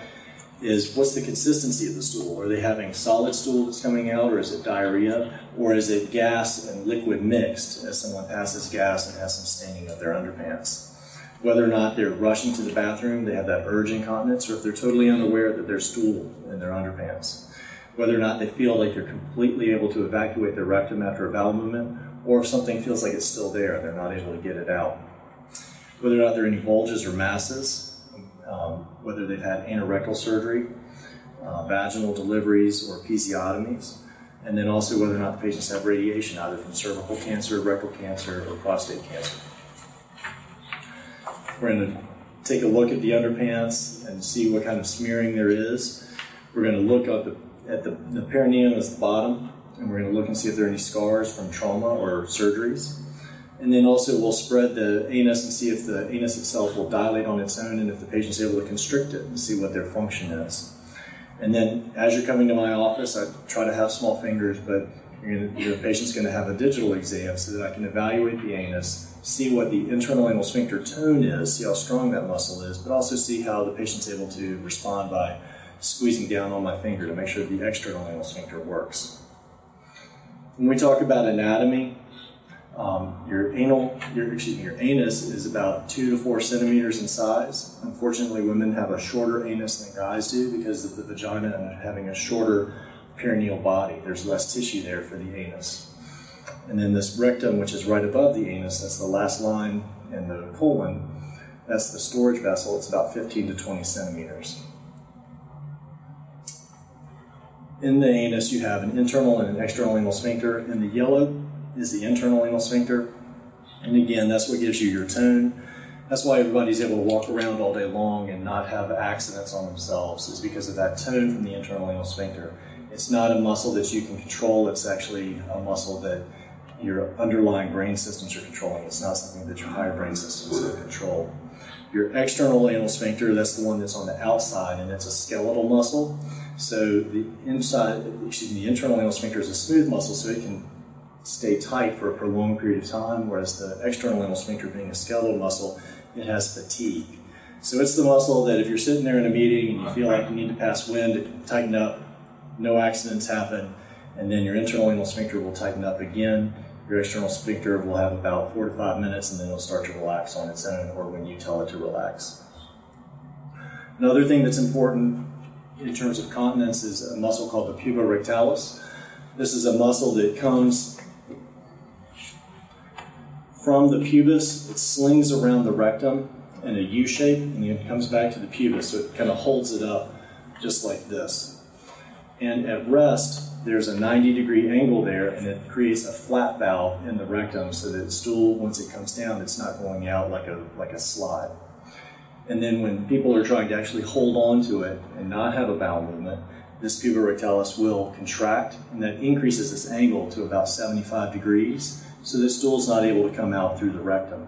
is what's the consistency of the stool? Are they having solid stool that's coming out, or is it diarrhea, or is it gas and liquid mixed as someone passes gas and has some staining of their underpants? Whether or not they're rushing to the bathroom, they have that urge incontinence, or if they're totally unaware that there's stool in their underpants. Whether or not they feel like they're completely able to evacuate their rectum after a bowel movement, or if something feels like it's still there and they're not able to get it out. Whether or not there are any bulges or masses, um, whether they've had anorectal surgery, uh, vaginal deliveries, or episiotomies, and then also whether or not the patients have radiation, either from cervical cancer, rectal cancer, or prostate cancer. We're going to take a look at the underpants and see what kind of smearing there is. We're going to look at the, at the, the perineum is the bottom, and we're going to look and see if there are any scars from trauma or surgeries. And then also we'll spread the anus and see if the anus itself will dilate on its own and if the patient's able to constrict it and see what their function is. And then as you're coming to my office, I try to have small fingers, but gonna, the patient's going to have a digital exam so that I can evaluate the anus, see what the internal anal sphincter tone is, see how strong that muscle is, but also see how the patient's able to respond by squeezing down on my finger to make sure the external anal sphincter works. When we talk about anatomy, um, your anal, your, excuse me, your anus is about two to four centimeters in size. Unfortunately, women have a shorter anus than guys do because of the vagina and having a shorter perineal body. There's less tissue there for the anus. And then this rectum, which is right above the anus, that's the last line in the colon, that's the storage vessel. It's about 15 to 20 centimeters. In the anus, you have an internal and an external anal sphincter. and the yellow is the internal anal sphincter. And again, that's what gives you your tone. That's why everybody's able to walk around all day long and not have accidents on themselves, is because of that tone from the internal anal sphincter. It's not a muscle that you can control, it's actually a muscle that your underlying brain systems are controlling. It's not something that your higher brain systems can control. Your external anal sphincter, that's the one that's on the outside, and it's a skeletal muscle. So the inside, excuse me, the internal anal sphincter is a smooth muscle, so it can stay tight for a prolonged period of time, whereas the external anal sphincter being a skeletal muscle, it has fatigue. So it's the muscle that if you're sitting there in a meeting and you feel like you need to pass wind, tighten up, no accidents happen, and then your internal anal sphincter will tighten up again. Your external sphincter will have about four to five minutes and then it'll start to relax on its own or when you tell it to relax. Another thing that's important in terms of continence is a muscle called the puborectalis. This is a muscle that comes from the pubis, it slings around the rectum in a U shape, and it comes back to the pubis, so it kind of holds it up just like this. And at rest, there's a 90 degree angle there, and it creates a flat valve in the rectum so that stool, once it comes down, it's not going out like a, like a slide. And then when people are trying to actually hold on to it and not have a bowel movement, this puborectalis will contract, and that increases this angle to about 75 degrees, so the stool's not able to come out through the rectum.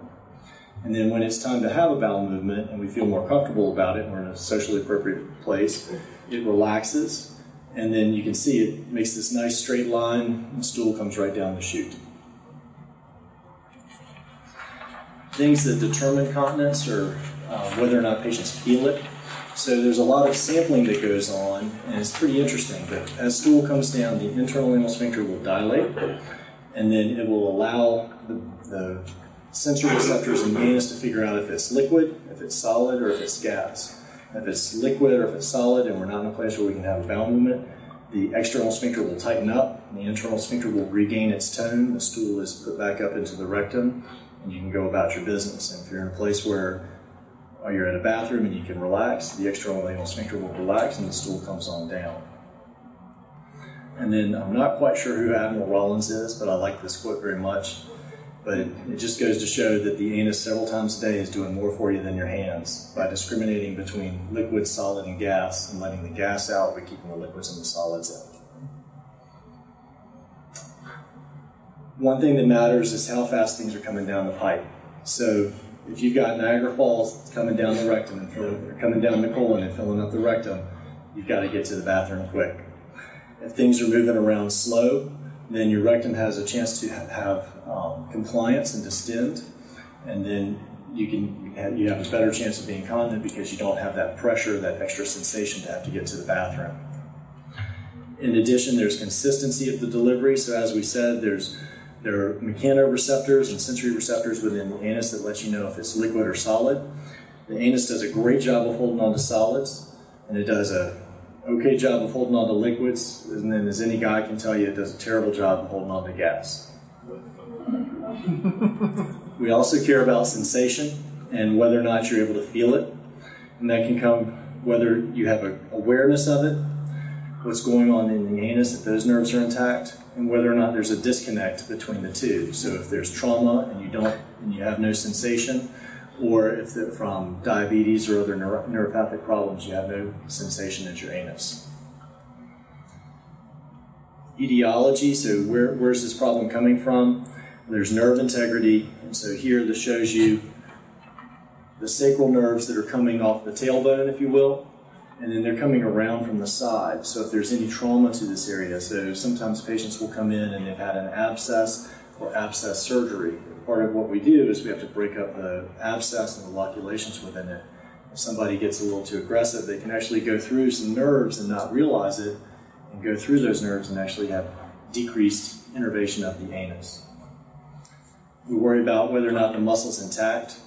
And then when it's time to have a bowel movement and we feel more comfortable about it, we're in a socially appropriate place, it relaxes, and then you can see it makes this nice straight line, and the stool comes right down the chute. Things that determine continence are uh, whether or not patients feel it. So there's a lot of sampling that goes on, and it's pretty interesting. But as stool comes down, the internal anal sphincter will dilate, and then it will allow the, the sensory receptors in the anus to figure out if it's liquid, if it's solid, or if it's gas. If it's liquid or if it's solid, and we're not in a place where we can have a bowel movement, the external sphincter will tighten up, and the internal sphincter will regain its tone. The stool is put back up into the rectum, and you can go about your business. And if you're in a place where or you're in a bathroom and you can relax, the external anal sphincter will relax and the stool comes on down. And then I'm not quite sure who Admiral Rollins is, but I like this quote very much. But it just goes to show that the anus several times a day is doing more for you than your hands by discriminating between liquid, solid, and gas and letting the gas out but keeping the liquids and the solids out. One thing that matters is how fast things are coming down the pipe. So if you've got Niagara Falls coming down the rectum and filling, or coming down the colon and filling up the rectum, you've got to get to the bathroom quick. If things are moving around slow, then your rectum has a chance to have um, compliance and distend, and then you can have, you have a better chance of being continent because you don't have that pressure, that extra sensation to have to get to the bathroom. In addition, there's consistency of the delivery. So as we said, there's there are mechanoreceptors and sensory receptors within the anus that let you know if it's liquid or solid. The anus does a great job of holding on to solids, and it does a okay job of holding on to liquids, and then as any guy can tell you, it does a terrible job of holding on to gas. we also care about sensation and whether or not you're able to feel it, and that can come whether you have an awareness of it, what's going on in the anus, if those nerves are intact, and whether or not there's a disconnect between the two. So if there's trauma and you don't and you have no sensation, or if from diabetes or other neuro- neuropathic problems, you have no sensation at your anus. Etiology, so where, where's this problem coming from? There's nerve integrity, and so here this shows you the sacral nerves that are coming off the tailbone, if you will, and then they're coming around from the side. So if there's any trauma to this area, so sometimes patients will come in and they've had an abscess or abscess surgery. Part of what we do is we have to break up the abscess and the loculations within it. If somebody gets a little too aggressive, they can actually go through some nerves and not realize it, and go through those nerves and actually have decreased innervation of the anus. We worry about whether or not the muscle's intact,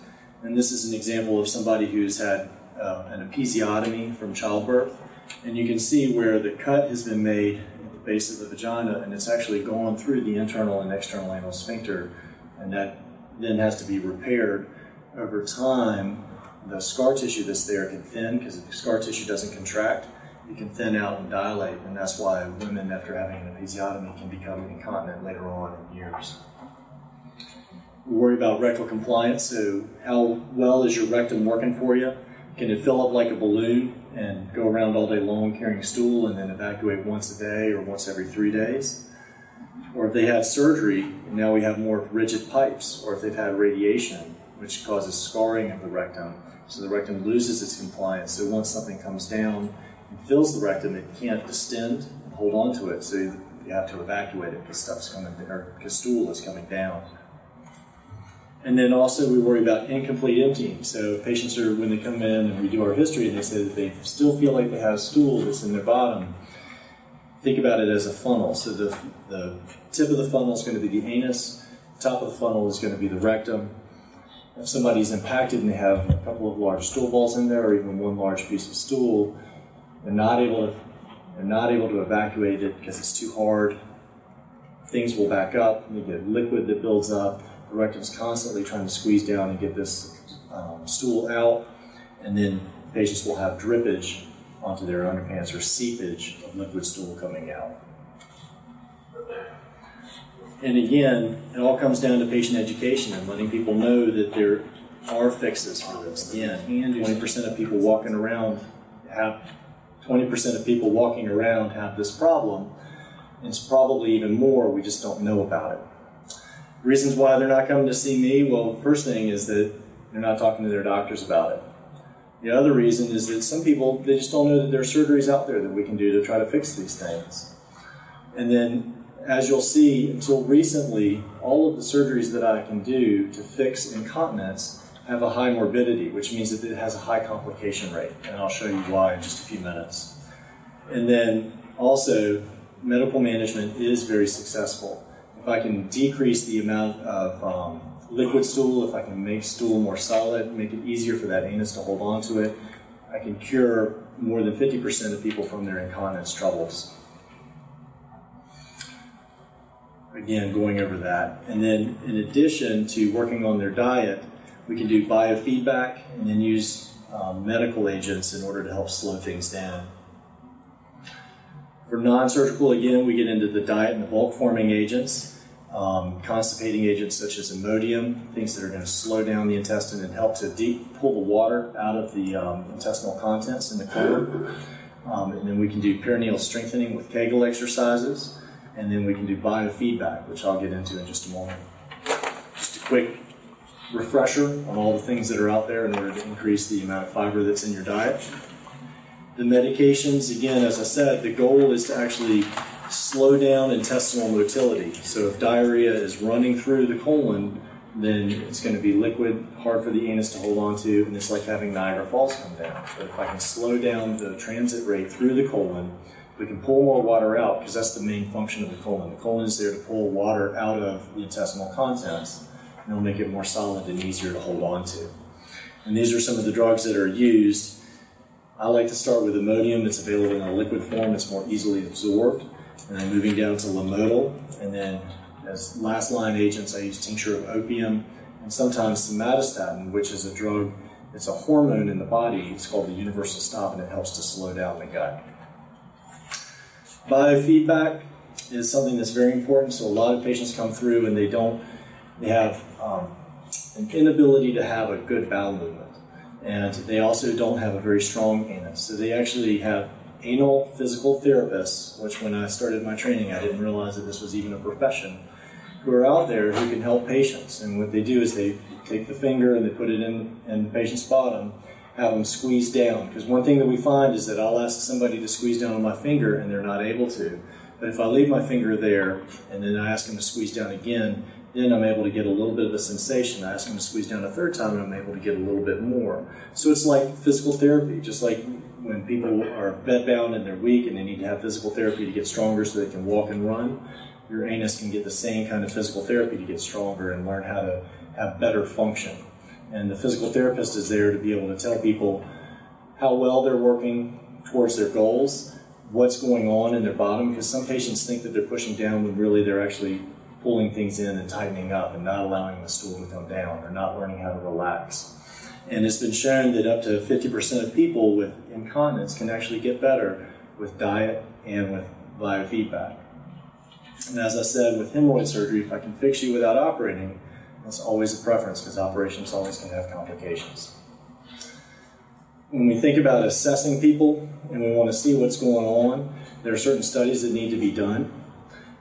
and this is an example of somebody who's had uh, an episiotomy from childbirth, and you can see where the cut has been made at the base of the vagina, and it's actually gone through the internal and external anal sphincter, and that then has to be repaired. Over time, the scar tissue that's there can thin because the scar tissue doesn't contract. It can thin out and dilate, and that's why women, after having an episiotomy, can become incontinent later on in years. We worry about rectal compliance, so how well is your rectum working for you? Can it fill up like a balloon and go around all day long carrying stool and then evacuate once a day or once every three days? Or if they had surgery now we have more rigid pipes, or if they've had radiation, which causes scarring of the rectum, so the rectum loses its compliance. So once something comes down and fills the rectum, it can't distend and hold on to it. So you have to evacuate it because stuff's coming, or because stool is coming down. And then also we worry about incomplete emptying. So patients are, when they come in and we do our history and they say that they still feel like they have stool that's in their bottom, think about it as a funnel. So the, the tip of the funnel is going to be the anus, top of the funnel is going to be the rectum. If somebody's impacted and they have a couple of large stool balls in there or even one large piece of stool, They're not able to they're not able to evacuate it because it's too hard. Things will back up. and You get liquid that builds up. Rectum's constantly trying to squeeze down and get this um, stool out, and then patients will have drippage onto their underpants or seepage of liquid stool coming out. And again, it all comes down to patient education and letting people know that there are fixes for this. Again, 20% of people walking around have 20% of people walking around have this problem. And it's probably even more, we just don't know about it. Reasons why they're not coming to see me, well, first thing is that they're not talking to their doctors about it. The other reason is that some people, they just don't know that there are surgeries out there that we can do to try to fix these things. And then as you'll see, until recently, all of the surgeries that I can do to fix incontinence have a high morbidity, which means that it has a high complication rate. And I'll show you why in just a few minutes. And then also, medical management is very successful. If I can decrease the amount of um, liquid stool, if I can make stool more solid, make it easier for that anus to hold on to it, I can cure more than 50% of people from their incontinence troubles. again, going over that. And then, in addition to working on their diet, we can do biofeedback and then use um, medical agents in order to help slow things down. For non surgical, again, we get into the diet and the bulk forming agents, um, constipating agents such as Imodium, things that are going to slow down the intestine and help to deep, pull the water out of the um, intestinal contents in the colon. Um, and then we can do perineal strengthening with Kegel exercises and then we can do biofeedback, which I'll get into in just a moment. Just a quick refresher on all the things that are out there in order to increase the amount of fiber that's in your diet. The medications, again, as I said, the goal is to actually slow down intestinal motility. So if diarrhea is running through the colon, then it's going to be liquid, hard for the anus to hold on to, and it's like having Niagara Falls come down. But if I can slow down the transit rate through the colon, we can pull more water out because that's the main function of the colon. The colon is there to pull water out of the intestinal contents and it'll make it more solid and easier to hold on to. And these are some of the drugs that are used. I like to start with Imodium. It's available in a liquid form. It's more easily absorbed. And then moving down to Lomotil. And then as last line agents, I use tincture of opium and sometimes somatostatin, which is a drug, it's a hormone in the body. It's called the universal stop and it helps to slow down the gut. Biofeedback is something that's very important. So a lot of patients come through and they don't, they have um, an inability to have a good bowel movement. And they also don't have a very strong anus. So they actually have anal physical therapists, which when I started my training, I didn't realize that this was even a profession, who are out there who can help patients. And what they do is they take the finger and they put it in, in the patient's bottom have them squeeze down. Because one thing that we find is that I'll ask somebody to squeeze down on my finger and they're not able to. But if I leave my finger there and then I ask them to squeeze down again, then I'm able to get a little bit of a sensation. I ask them to squeeze down a third time and I'm able to get a little bit more. So it's like physical therapy, just like when people are bedbound and they're weak and they need to have physical therapy to get stronger so they can walk and run. Your anus can get the same kind of physical therapy to get stronger and learn how to have better function. And the physical therapist is there to be able to tell people how well they're working towards their goals, what's going on in their bottom, because some patients think that they're pushing down when really they're actually pulling things in and tightening up and not allowing the stool to come down. They're not learning how to relax. And it's been shown that up to 50% of people with incontinence can actually get better with diet and with biofeedback. And as I said, with hemorrhoid surgery, if I can fix you without operating, that's always a preference because operations always can have complications. When we think about assessing people and we want to see what's going on, there are certain studies that need to be done.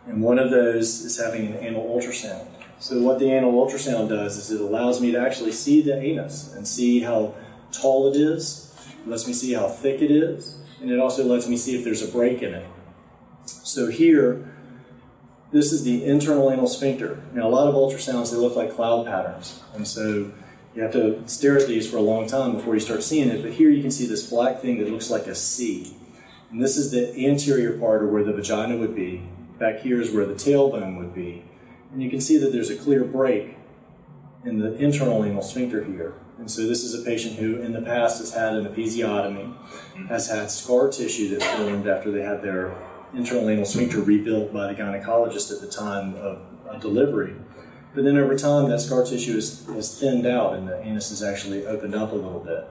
And one of those is having an anal ultrasound. So, what the anal ultrasound does is it allows me to actually see the anus and see how tall it is, it lets me see how thick it is, and it also lets me see if there's a break in it. So, here, this is the internal anal sphincter. Now, a lot of ultrasounds, they look like cloud patterns. And so you have to stare at these for a long time before you start seeing it. But here you can see this black thing that looks like a C. And this is the anterior part of where the vagina would be. Back here is where the tailbone would be. And you can see that there's a clear break in the internal anal sphincter here. And so this is a patient who in the past has had an episiotomy, has had scar tissue that formed after they had their internal anal sphincter rebuilt by the gynecologist at the time of delivery. But then over time, that scar tissue is, is thinned out and the anus is actually opened up a little bit.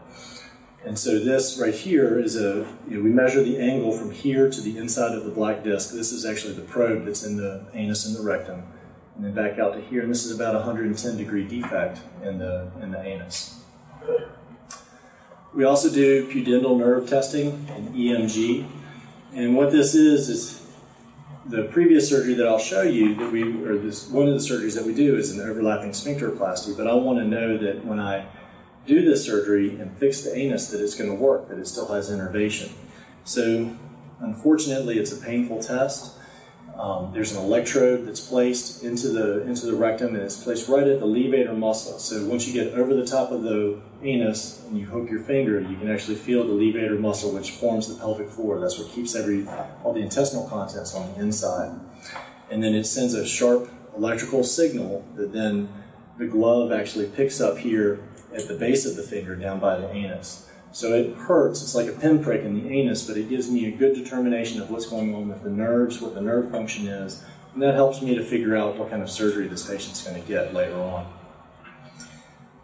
And so this right here is a, you know, we measure the angle from here to the inside of the black disc. This is actually the probe that's in the anus and the rectum. And then back out to here, and this is about a 110 degree defect in the, in the anus. We also do pudendal nerve testing and EMG. And what this is, is the previous surgery that I'll show you that we, or this, one of the surgeries that we do is an overlapping sphincteroplasty, but I want to know that when I do this surgery and fix the anus that it's going to work, that it still has innervation. So unfortunately, it's a painful test. Um, there's an electrode that's placed into the into the rectum, and it's placed right at the levator muscle. So once you get over the top of the anus and you hook your finger, you can actually feel the levator muscle, which forms the pelvic floor. That's what keeps every all the intestinal contents on the inside. And then it sends a sharp electrical signal that then the glove actually picks up here at the base of the finger down by the anus. So it hurts, it's like a pinprick in the anus, but it gives me a good determination of what's going on with the nerves, what the nerve function is, and that helps me to figure out what kind of surgery this patient's going to get later on.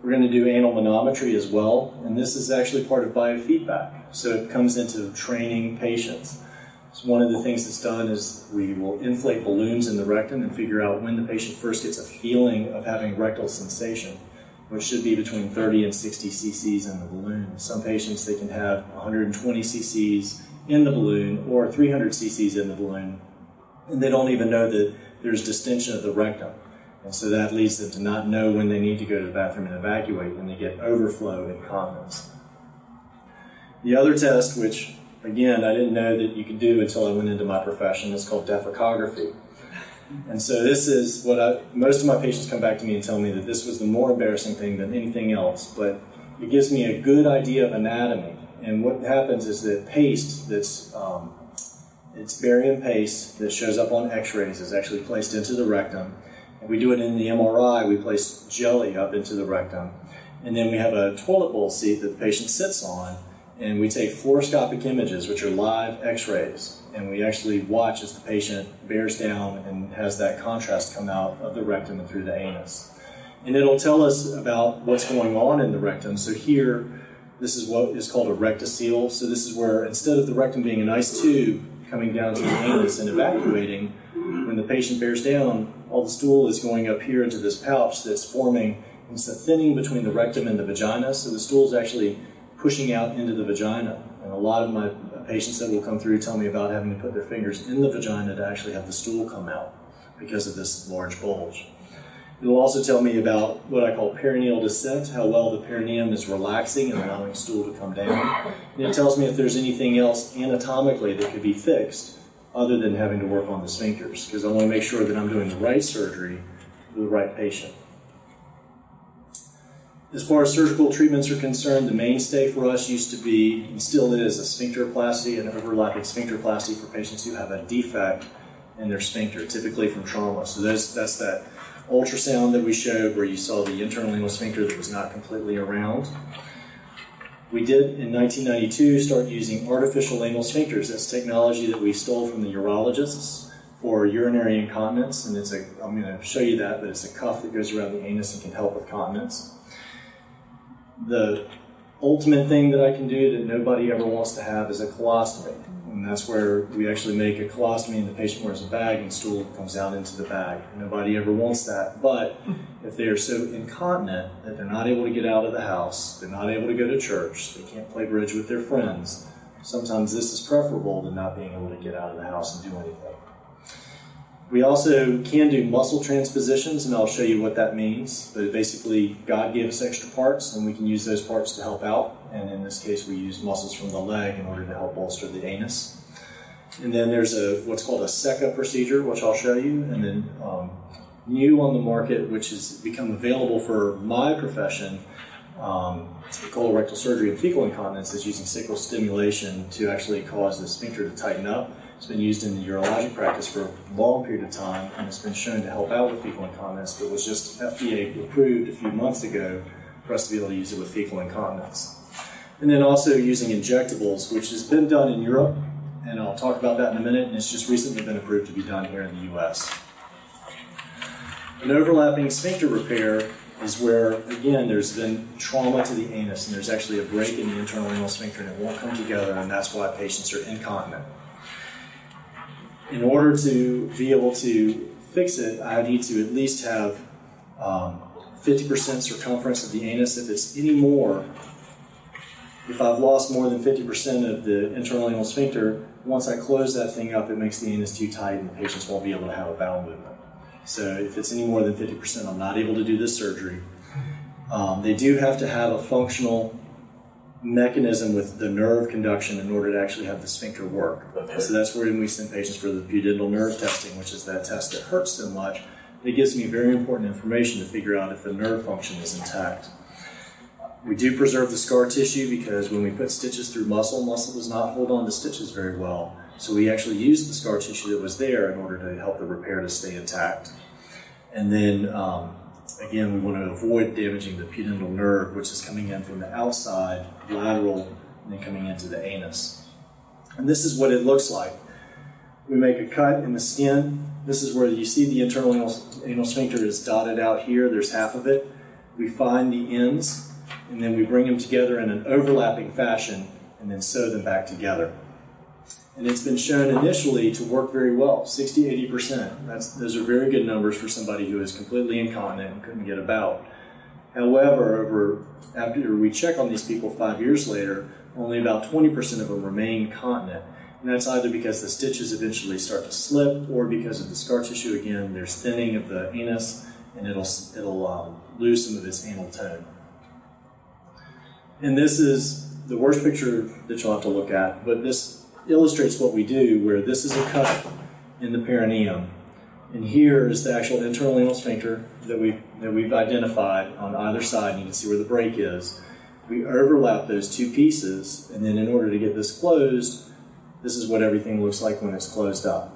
We're going to do anal manometry as well, and this is actually part of biofeedback. So it comes into training patients. So one of the things that's done is we will inflate balloons in the rectum and figure out when the patient first gets a feeling of having rectal sensation which should be between 30 and 60 cc's in the balloon. Some patients, they can have 120 cc's in the balloon or 300 cc's in the balloon, and they don't even know that there's distension of the rectum. And so that leads them to not know when they need to go to the bathroom and evacuate, and they get overflow incontinence. The other test, which again I didn't know that you could do until I went into my profession, is called defecography. And so this is what I, most of my patients come back to me and tell me that this was the more embarrassing thing than anything else, but it gives me a good idea of anatomy. And what happens is that paste that's um, it's barium paste that shows up on x-rays is actually placed into the rectum. And we do it in the MRI, we place jelly up into the rectum. And then we have a toilet bowl seat that the patient sits on, and we take fluoroscopic images, which are live x-rays and we actually watch as the patient bears down and has that contrast come out of the rectum and through the anus. And it'll tell us about what's going on in the rectum. So here, this is what is called a rectocele. So this is where instead of the rectum being a nice tube coming down to the anus and evacuating, when the patient bears down, all the stool is going up here into this pouch that's forming. It's a thinning between the rectum and the vagina, so the stool is actually pushing out into the vagina. And a lot of my patients that will come through tell me about having to put their fingers in the vagina to actually have the stool come out because of this large bulge. It will also tell me about what I call perineal descent, how well the perineum is relaxing and allowing stool to come down. And it tells me if there's anything else anatomically that could be fixed other than having to work on the sphincters, because I want to make sure that I'm doing the right surgery for the right patient. As far as surgical treatments are concerned, the mainstay for us used to be, and still is, a sphincteroplasty, an overlapping sphincteroplasty for patients who have a defect in their sphincter, typically from trauma. So that's, that's that ultrasound that we showed where you saw the internal anal sphincter that was not completely around. We did in 1992 start using artificial anal sphincters. That's technology that we stole from the urologists for urinary incontinence, and it's a, I'm going to show you that, but it's a cuff that goes around the anus and can help with continence the ultimate thing that I can do that nobody ever wants to have is a colostomy. And that's where we actually make a colostomy and the patient wears a bag and stool comes out into the bag. Nobody ever wants that. But if they are so incontinent that they're not able to get out of the house, they're not able to go to church, they can't play bridge with their friends, sometimes this is preferable to not being able to get out of the house and do anything. We also can do muscle transpositions, and I'll show you what that means. But basically, God gave us extra parts, and we can use those parts to help out. And in this case, we use muscles from the leg in order to help bolster the anus. And then there's a what's called a Secca procedure, which I'll show you. And then um, new on the market, which has become available for my profession, um, colorectal surgery and fecal incontinence, is using sacral stimulation to actually cause the sphincter to tighten up it's been used in the urologic practice for a long period of time, and it's been shown to help out with fecal incontinence, but was just FDA approved a few months ago for us to be able to use it with fecal incontinence. And then also using injectables, which has been done in Europe, and I'll talk about that in a minute, and it's just recently been approved to be done here in the US. An overlapping sphincter repair is where, again, there's been trauma to the anus, and there's actually a break in the internal anal sphincter, and it won't come together, and that's why patients are incontinent. In order to be able to fix it, I need to at least have um, 50% circumference of the anus. If it's any more, if I've lost more than 50% of the internal anal sphincter, once I close that thing up, it makes the anus too tight and the patients won't be able to have a bowel movement. So if it's any more than 50%, I'm not able to do this surgery. Um, they do have to have a functional mechanism with the nerve conduction in order to actually have the sphincter work. Okay. So that's where we send patients for the pudendal nerve testing, which is that test that hurts so much. It gives me very important information to figure out if the nerve function is intact. We do preserve the scar tissue because when we put stitches through muscle, muscle does not hold on to stitches very well. So we actually use the scar tissue that was there in order to help the repair to stay intact. And then um, again, we want to avoid damaging the pudendal nerve, which is coming in from the outside, lateral, and then coming into the anus. And this is what it looks like. We make a cut in the skin. This is where you see the internal anal, anal sphincter is dotted out here. There's half of it. We find the ends, and then we bring them together in an overlapping fashion, and then sew them back together and it's been shown initially to work very well 60 80% That's, those are very good numbers for somebody who is completely incontinent and couldn't get about. However over after we check on these people five years later only about 20% of them remain continent. And that's either because the stitches eventually start to slip or because of the scar tissue again there's thinning of the anus and it'll, it'll um, lose some of its anal tone. And this is the worst picture that you'll have to look at but this illustrates what we do, where this is a cut in the perineum, and here is the actual internal anal sphincter that we that we've identified on either side. And you can see where the break is. We overlap those two pieces, and then in order to get this closed, this is what everything looks like when it's closed up.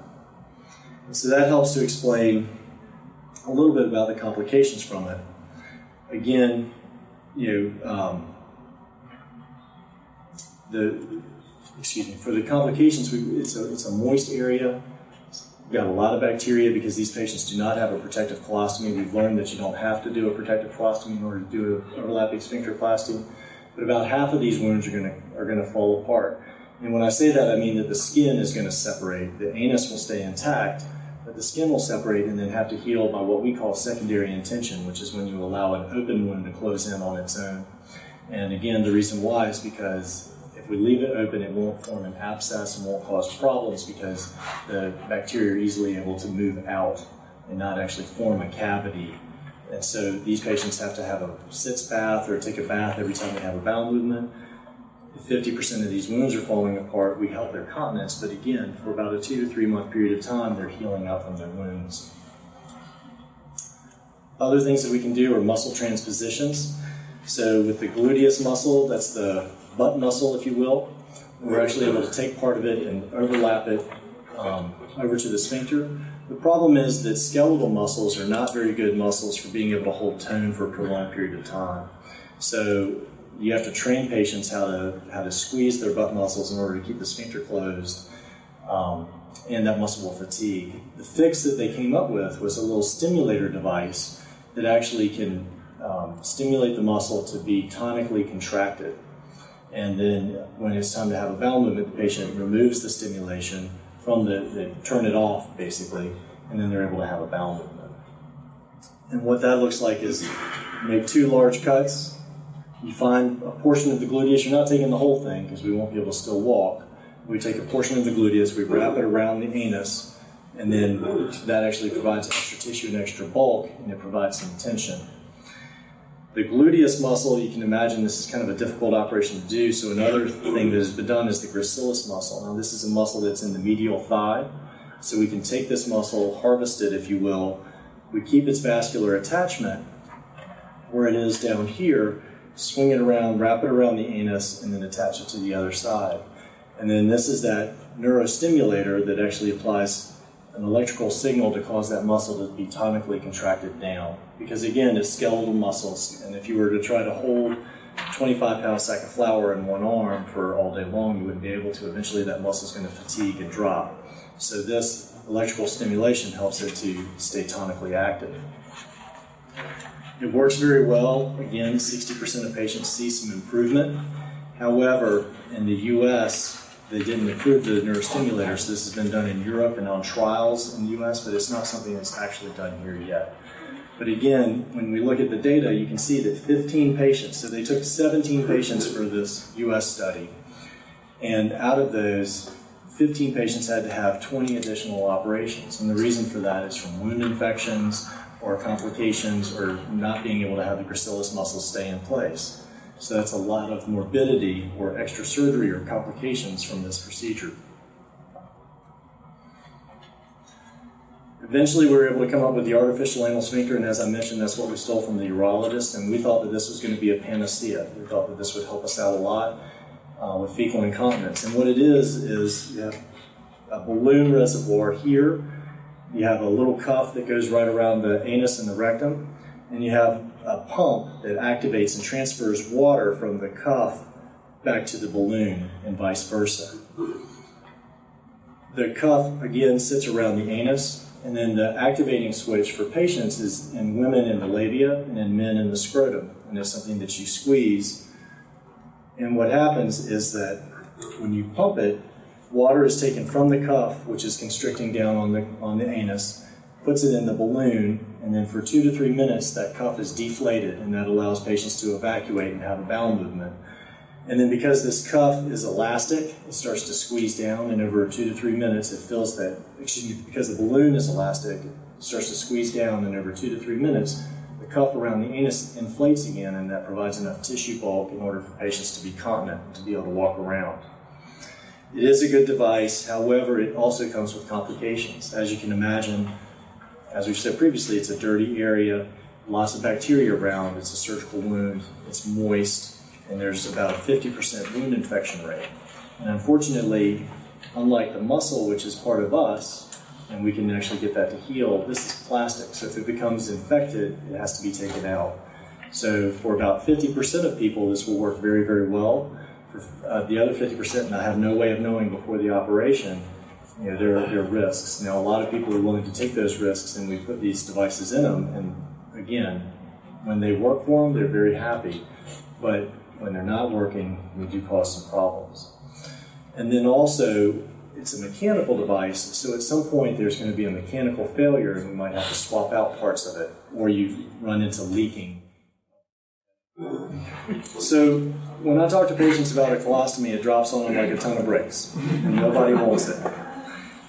And so that helps to explain a little bit about the complications from it. Again, you know, um, the excuse me, for the complications, we, it's, a, it's a moist area. We've got a lot of bacteria because these patients do not have a protective colostomy. We've learned that you don't have to do a protective colostomy in order to do an overlapping sphincteroplasty. But about half of these wounds are going to are going to fall apart. And when I say that, I mean that the skin is going to separate. The anus will stay intact, but the skin will separate and then have to heal by what we call secondary intention, which is when you allow an open wound to close in on its own. And again, the reason why is because if we leave it open, it won't form an abscess and won't cause problems because the bacteria are easily able to move out and not actually form a cavity. And so these patients have to have a sitz bath or take a bath every time they have a bowel movement. 50% of these wounds are falling apart, we help their continence, but again, for about a two to three month period of time, they're healing up from their wounds. Other things that we can do are muscle transpositions. So with the gluteus muscle, that's the butt muscle, if you will. We're actually able to take part of it and overlap it um, over to the sphincter. The problem is that skeletal muscles are not very good muscles for being able to hold tone for a prolonged period of time. So you have to train patients how to how to squeeze their butt muscles in order to keep the sphincter closed, um, and that muscle will fatigue. The fix that they came up with was a little stimulator device that actually can um, stimulate the muscle to be tonically contracted. And then when it's time to have a bowel movement, the patient removes the stimulation from the, they turn it off basically, and then they're able to have a bowel movement. And what that looks like is make two large cuts. You find a portion of the gluteus. You're not taking the whole thing because we won't be able to still walk. We take a portion of the gluteus, we wrap it around the anus, and then that actually provides extra tissue and extra bulk, and it provides some tension. The gluteus muscle, you can imagine this is kind of a difficult operation to do. So another thing that has been done is the gracilis muscle. Now this is a muscle that's in the medial thigh. So we can take this muscle, harvest it, if you will. We keep its vascular attachment where it is down here, swing it around, wrap it around the anus, and then attach it to the other side. And then this is that neurostimulator that actually applies an electrical signal to cause that muscle to be tonically contracted down. Because again, it's skeletal muscles, and if you were to try to hold 25 pound sack of flour in one arm for all day long, you wouldn't be able to. Eventually, that muscle is going to fatigue and drop. So, this electrical stimulation helps it to stay tonically active. It works very well. Again, 60% of patients see some improvement. However, in the US, they didn't approve the neurostimulator, so This has been done in Europe and on trials in the US, but it's not something that's actually done here yet. But again, when we look at the data, you can see that 15 patients, so they took 17 patients for this US study, and out of those, 15 patients had to have 20 additional operations. And the reason for that is from wound infections or complications or not being able to have the gracilis muscle stay in place. So that's a lot of morbidity or extra surgery or complications from this procedure. Eventually, we were able to come up with the artificial anal sphincter, and as I mentioned, that's what we stole from the urologist, and we thought that this was going to be a panacea. We thought that this would help us out a lot uh, with fecal incontinence. And what it is, is you have a balloon reservoir here, you have a little cuff that goes right around the anus and the rectum, and you have a pump that activates and transfers water from the cuff back to the balloon and vice versa. The cuff again sits around the anus, and then the activating switch for patients is in women in the labia and in men in the scrotum, and it's something that you squeeze. And what happens is that when you pump it, water is taken from the cuff, which is constricting down on the on the anus, puts it in the balloon, and then for two to three minutes, that cuff is deflated, and that allows patients to evacuate and have a bowel movement. And then because this cuff is elastic, it starts to squeeze down, and over two to three minutes, it fills that, excuse me, because the balloon is elastic, it starts to squeeze down, and over two to three minutes, the cuff around the anus inflates again, and that provides enough tissue bulk in order for patients to be continent, to be able to walk around. It is a good device, however, it also comes with complications. As you can imagine, as we've said previously, it's a dirty area, lots of bacteria around, it's a surgical wound, it's moist, and there's about a 50% wound infection rate. And unfortunately, unlike the muscle, which is part of us, and we can actually get that to heal, this is plastic. So if it becomes infected, it has to be taken out. So for about 50% of people, this will work very, very well. For uh, the other 50%, and I have no way of knowing before the operation, you know, there, there are risks. Now, a lot of people are willing to take those risks, and we put these devices in them. And again, when they work for them, they're very happy. But when they're not working, we do cause some problems. And then also, it's a mechanical device, so at some point there's going to be a mechanical failure, and we might have to swap out parts of it, or you run into leaking. So when I talk to patients about a colostomy, it drops on them like a ton of bricks. And nobody wants it.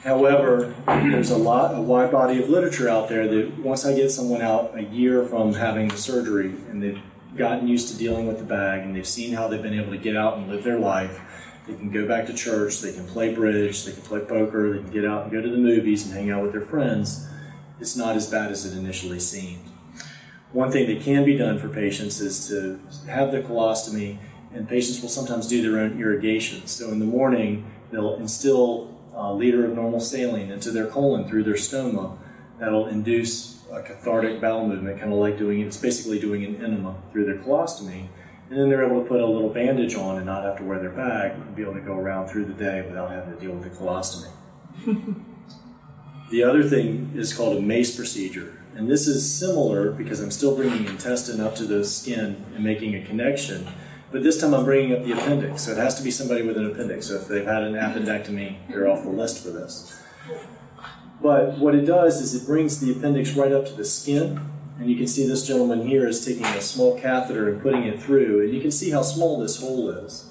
However, there's a lot, a wide body of literature out there that once I get someone out a year from having the surgery and they've gotten used to dealing with the bag and they've seen how they've been able to get out and live their life, they can go back to church, they can play bridge, they can play poker, they can get out and go to the movies and hang out with their friends. It's not as bad as it initially seemed. One thing that can be done for patients is to have the colostomy, and patients will sometimes do their own irrigation. So in the morning, they'll instill uh, liter of normal saline into their colon through their stoma. That'll induce a cathartic bowel movement, kind of like doing it's basically doing an enema through their colostomy. And then they're able to put a little bandage on and not have to wear their bag and be able to go around through the day without having to deal with the colostomy. the other thing is called a MACE procedure. And this is similar because I'm still bringing intestine up to the skin and making a connection but this time I'm bringing up the appendix, so it has to be somebody with an appendix. So if they've had an appendectomy, they're off the list for this. But what it does is it brings the appendix right up to the skin, and you can see this gentleman here is taking a small catheter and putting it through, and you can see how small this hole is.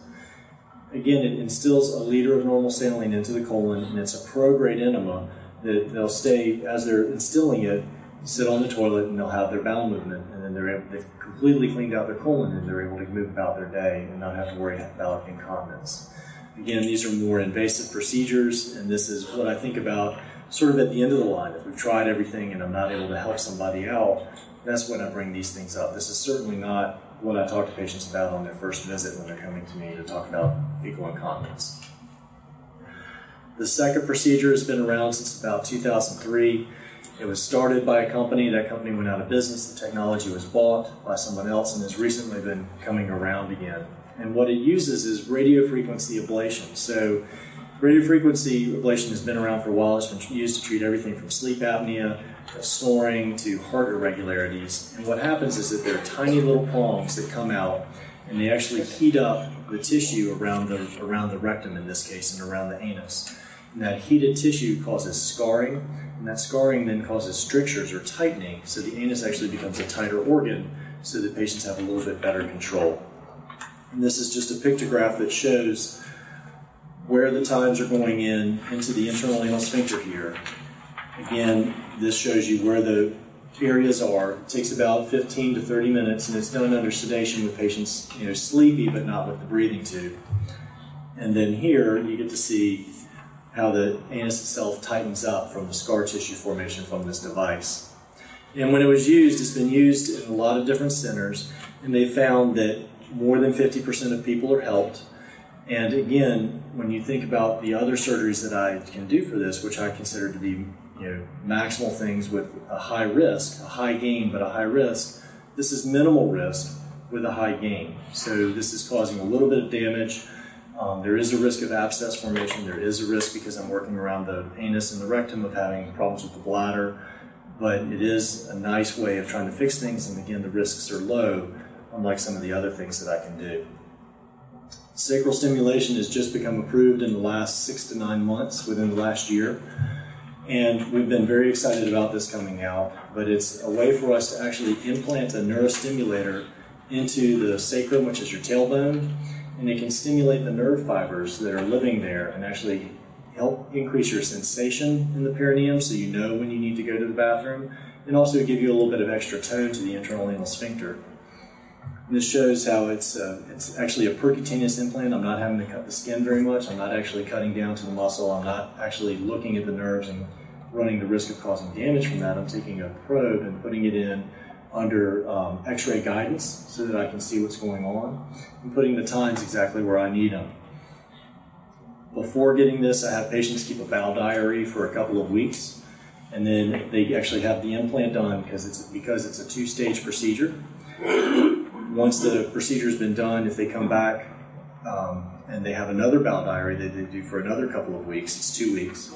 Again, it instills a liter of normal saline into the colon, and it's a prograde enema that they'll stay, as they're instilling it, sit on the toilet and they'll have their bowel movement, and then they're they've completely cleaned out their colon and they're able to move about their day and not have to worry about incontinence. Again, these are more invasive procedures, and this is what I think about sort of at the end of the line. If we've tried everything and I'm not able to help somebody out, that's when I bring these things up. This is certainly not what I talk to patients about on their first visit when they're coming to me to talk about fecal incontinence. The second procedure has been around since about 2003. It was started by a company. That company went out of business. The technology was bought by someone else and has recently been coming around again. And what it uses is radio frequency ablation. So, radio frequency ablation has been around for a while. It's been used to treat everything from sleep apnea to snoring to heart irregularities. And what happens is that there are tiny little prongs that come out and they actually heat up the tissue around the, around the rectum in this case and around the anus. And that heated tissue causes scarring, and that scarring then causes strictures or tightening, so the anus actually becomes a tighter organ so that patients have a little bit better control. And this is just a pictograph that shows where the tines are going in into the internal anal sphincter here. Again, this shows you where the areas are. It takes about 15 to 30 minutes, and it's done under sedation with patients, you know, sleepy but not with the breathing tube. And then here you get to see how the anus itself tightens up from the scar tissue formation from this device. And when it was used, it's been used in a lot of different centers, and they found that more than 50% of people are helped. And again, when you think about the other surgeries that I can do for this, which I consider to be you know, maximal things with a high risk, a high gain, but a high risk. This is minimal risk with a high gain. So this is causing a little bit of damage. Um, there is a risk of abscess formation. There is a risk because I'm working around the anus and the rectum of having problems with the bladder. But it is a nice way of trying to fix things. And again, the risks are low, unlike some of the other things that I can do. Sacral stimulation has just become approved in the last six to nine months, within the last year. And we've been very excited about this coming out, but it's a way for us to actually implant a neurostimulator into the sacrum, which is your tailbone, and it can stimulate the nerve fibers that are living there and actually help increase your sensation in the perineum so you know when you need to go to the bathroom, and also give you a little bit of extra tone to the internal anal sphincter. And this shows how it's, uh, it's actually a percutaneous implant. I'm not having to cut the skin very much. I'm not actually cutting down to the muscle. I'm not actually looking at the nerves and running the risk of causing damage from that. I'm taking a probe and putting it in under um, x-ray guidance so that I can see what's going on and putting the tines exactly where I need them. Before getting this, I have patients keep a bowel diary for a couple of weeks and then they actually have the implant done because it's because it's a two-stage procedure once the procedure has been done, if they come back um, and they have another bowel diary that they do for another couple of weeks, it's two weeks.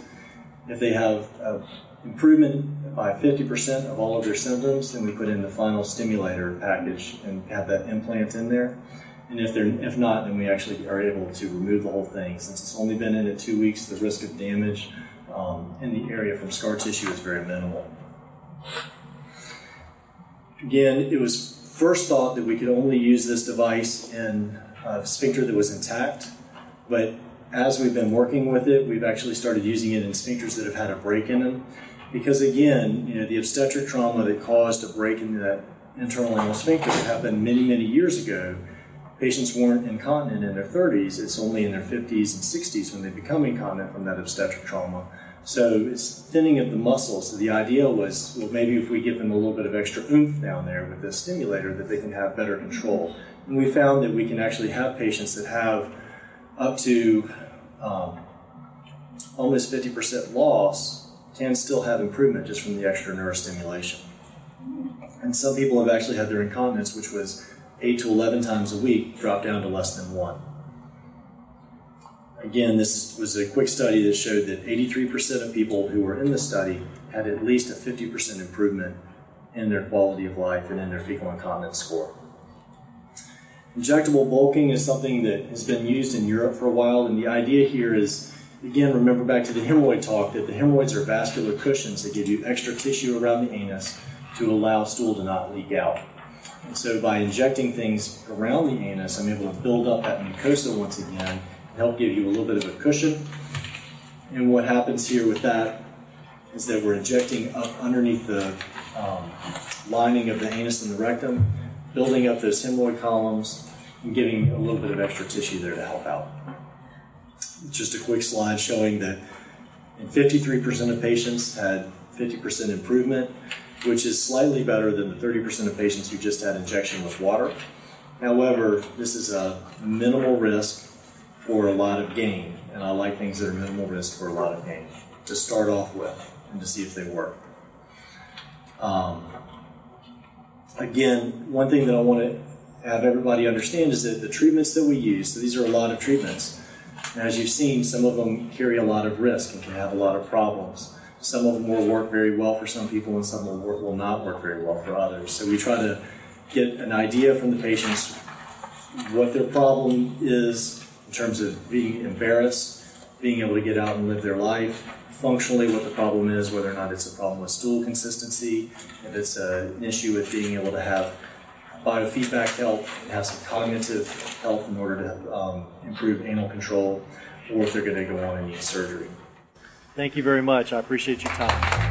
If they have uh, improvement by 50% of all of their symptoms, then we put in the final stimulator package and have that implant in there. And if they're if not, then we actually are able to remove the whole thing. Since it's only been in it two weeks, the risk of damage um, in the area from scar tissue is very minimal. Again, it was first thought that we could only use this device in a sphincter that was intact, but as we've been working with it, we've actually started using it in sphincters that have had a break in them. Because again, you know, the obstetric trauma that caused a break in that internal anal sphincter happened many, many years ago. Patients weren't incontinent in their 30s, it's only in their 50s and 60s when they become incontinent from that obstetric trauma. So it's thinning of the muscles. So the idea was, well, maybe if we give them a little bit of extra oomph down there with the stimulator, that they can have better control. And we found that we can actually have patients that have up to um, almost 50% loss can still have improvement just from the extra neurostimulation. And some people have actually had their incontinence, which was 8 to 11 times a week, drop down to less than one. Again, this was a quick study that showed that 83% of people who were in the study had at least a 50% improvement in their quality of life and in their fecal incontinence score. Injectable bulking is something that has been used in Europe for a while, and the idea here is again, remember back to the hemorrhoid talk that the hemorrhoids are vascular cushions that give you extra tissue around the anus to allow stool to not leak out. And so by injecting things around the anus, I'm able to build up that mucosa once again help give you a little bit of a cushion. And what happens here with that is that we're injecting up underneath the um, lining of the anus and the rectum, building up those hemorrhoid columns, and giving a little bit of extra tissue there to help out. Just a quick slide showing that 53% of patients had 50% improvement, which is slightly better than the 30% of patients who just had injection with water. However, this is a minimal risk for a lot of gain. And I like things that are minimal risk for a lot of gain to start off with and to see if they work. Um, again, one thing that I want to have everybody understand is that the treatments that we use, so these are a lot of treatments. And as you've seen, some of them carry a lot of risk and can have a lot of problems. Some of them will work very well for some people, and some will, work, will not work very well for others. So we try to get an idea from the patients what their problem is in terms of being embarrassed, being able to get out and live their life, functionally what the problem is, whether or not it's a problem with stool consistency, if it's an issue with being able to have biofeedback help, have some cognitive help in order to um, improve anal control, or if they're going to go on and need surgery. Thank you very much. I appreciate your time.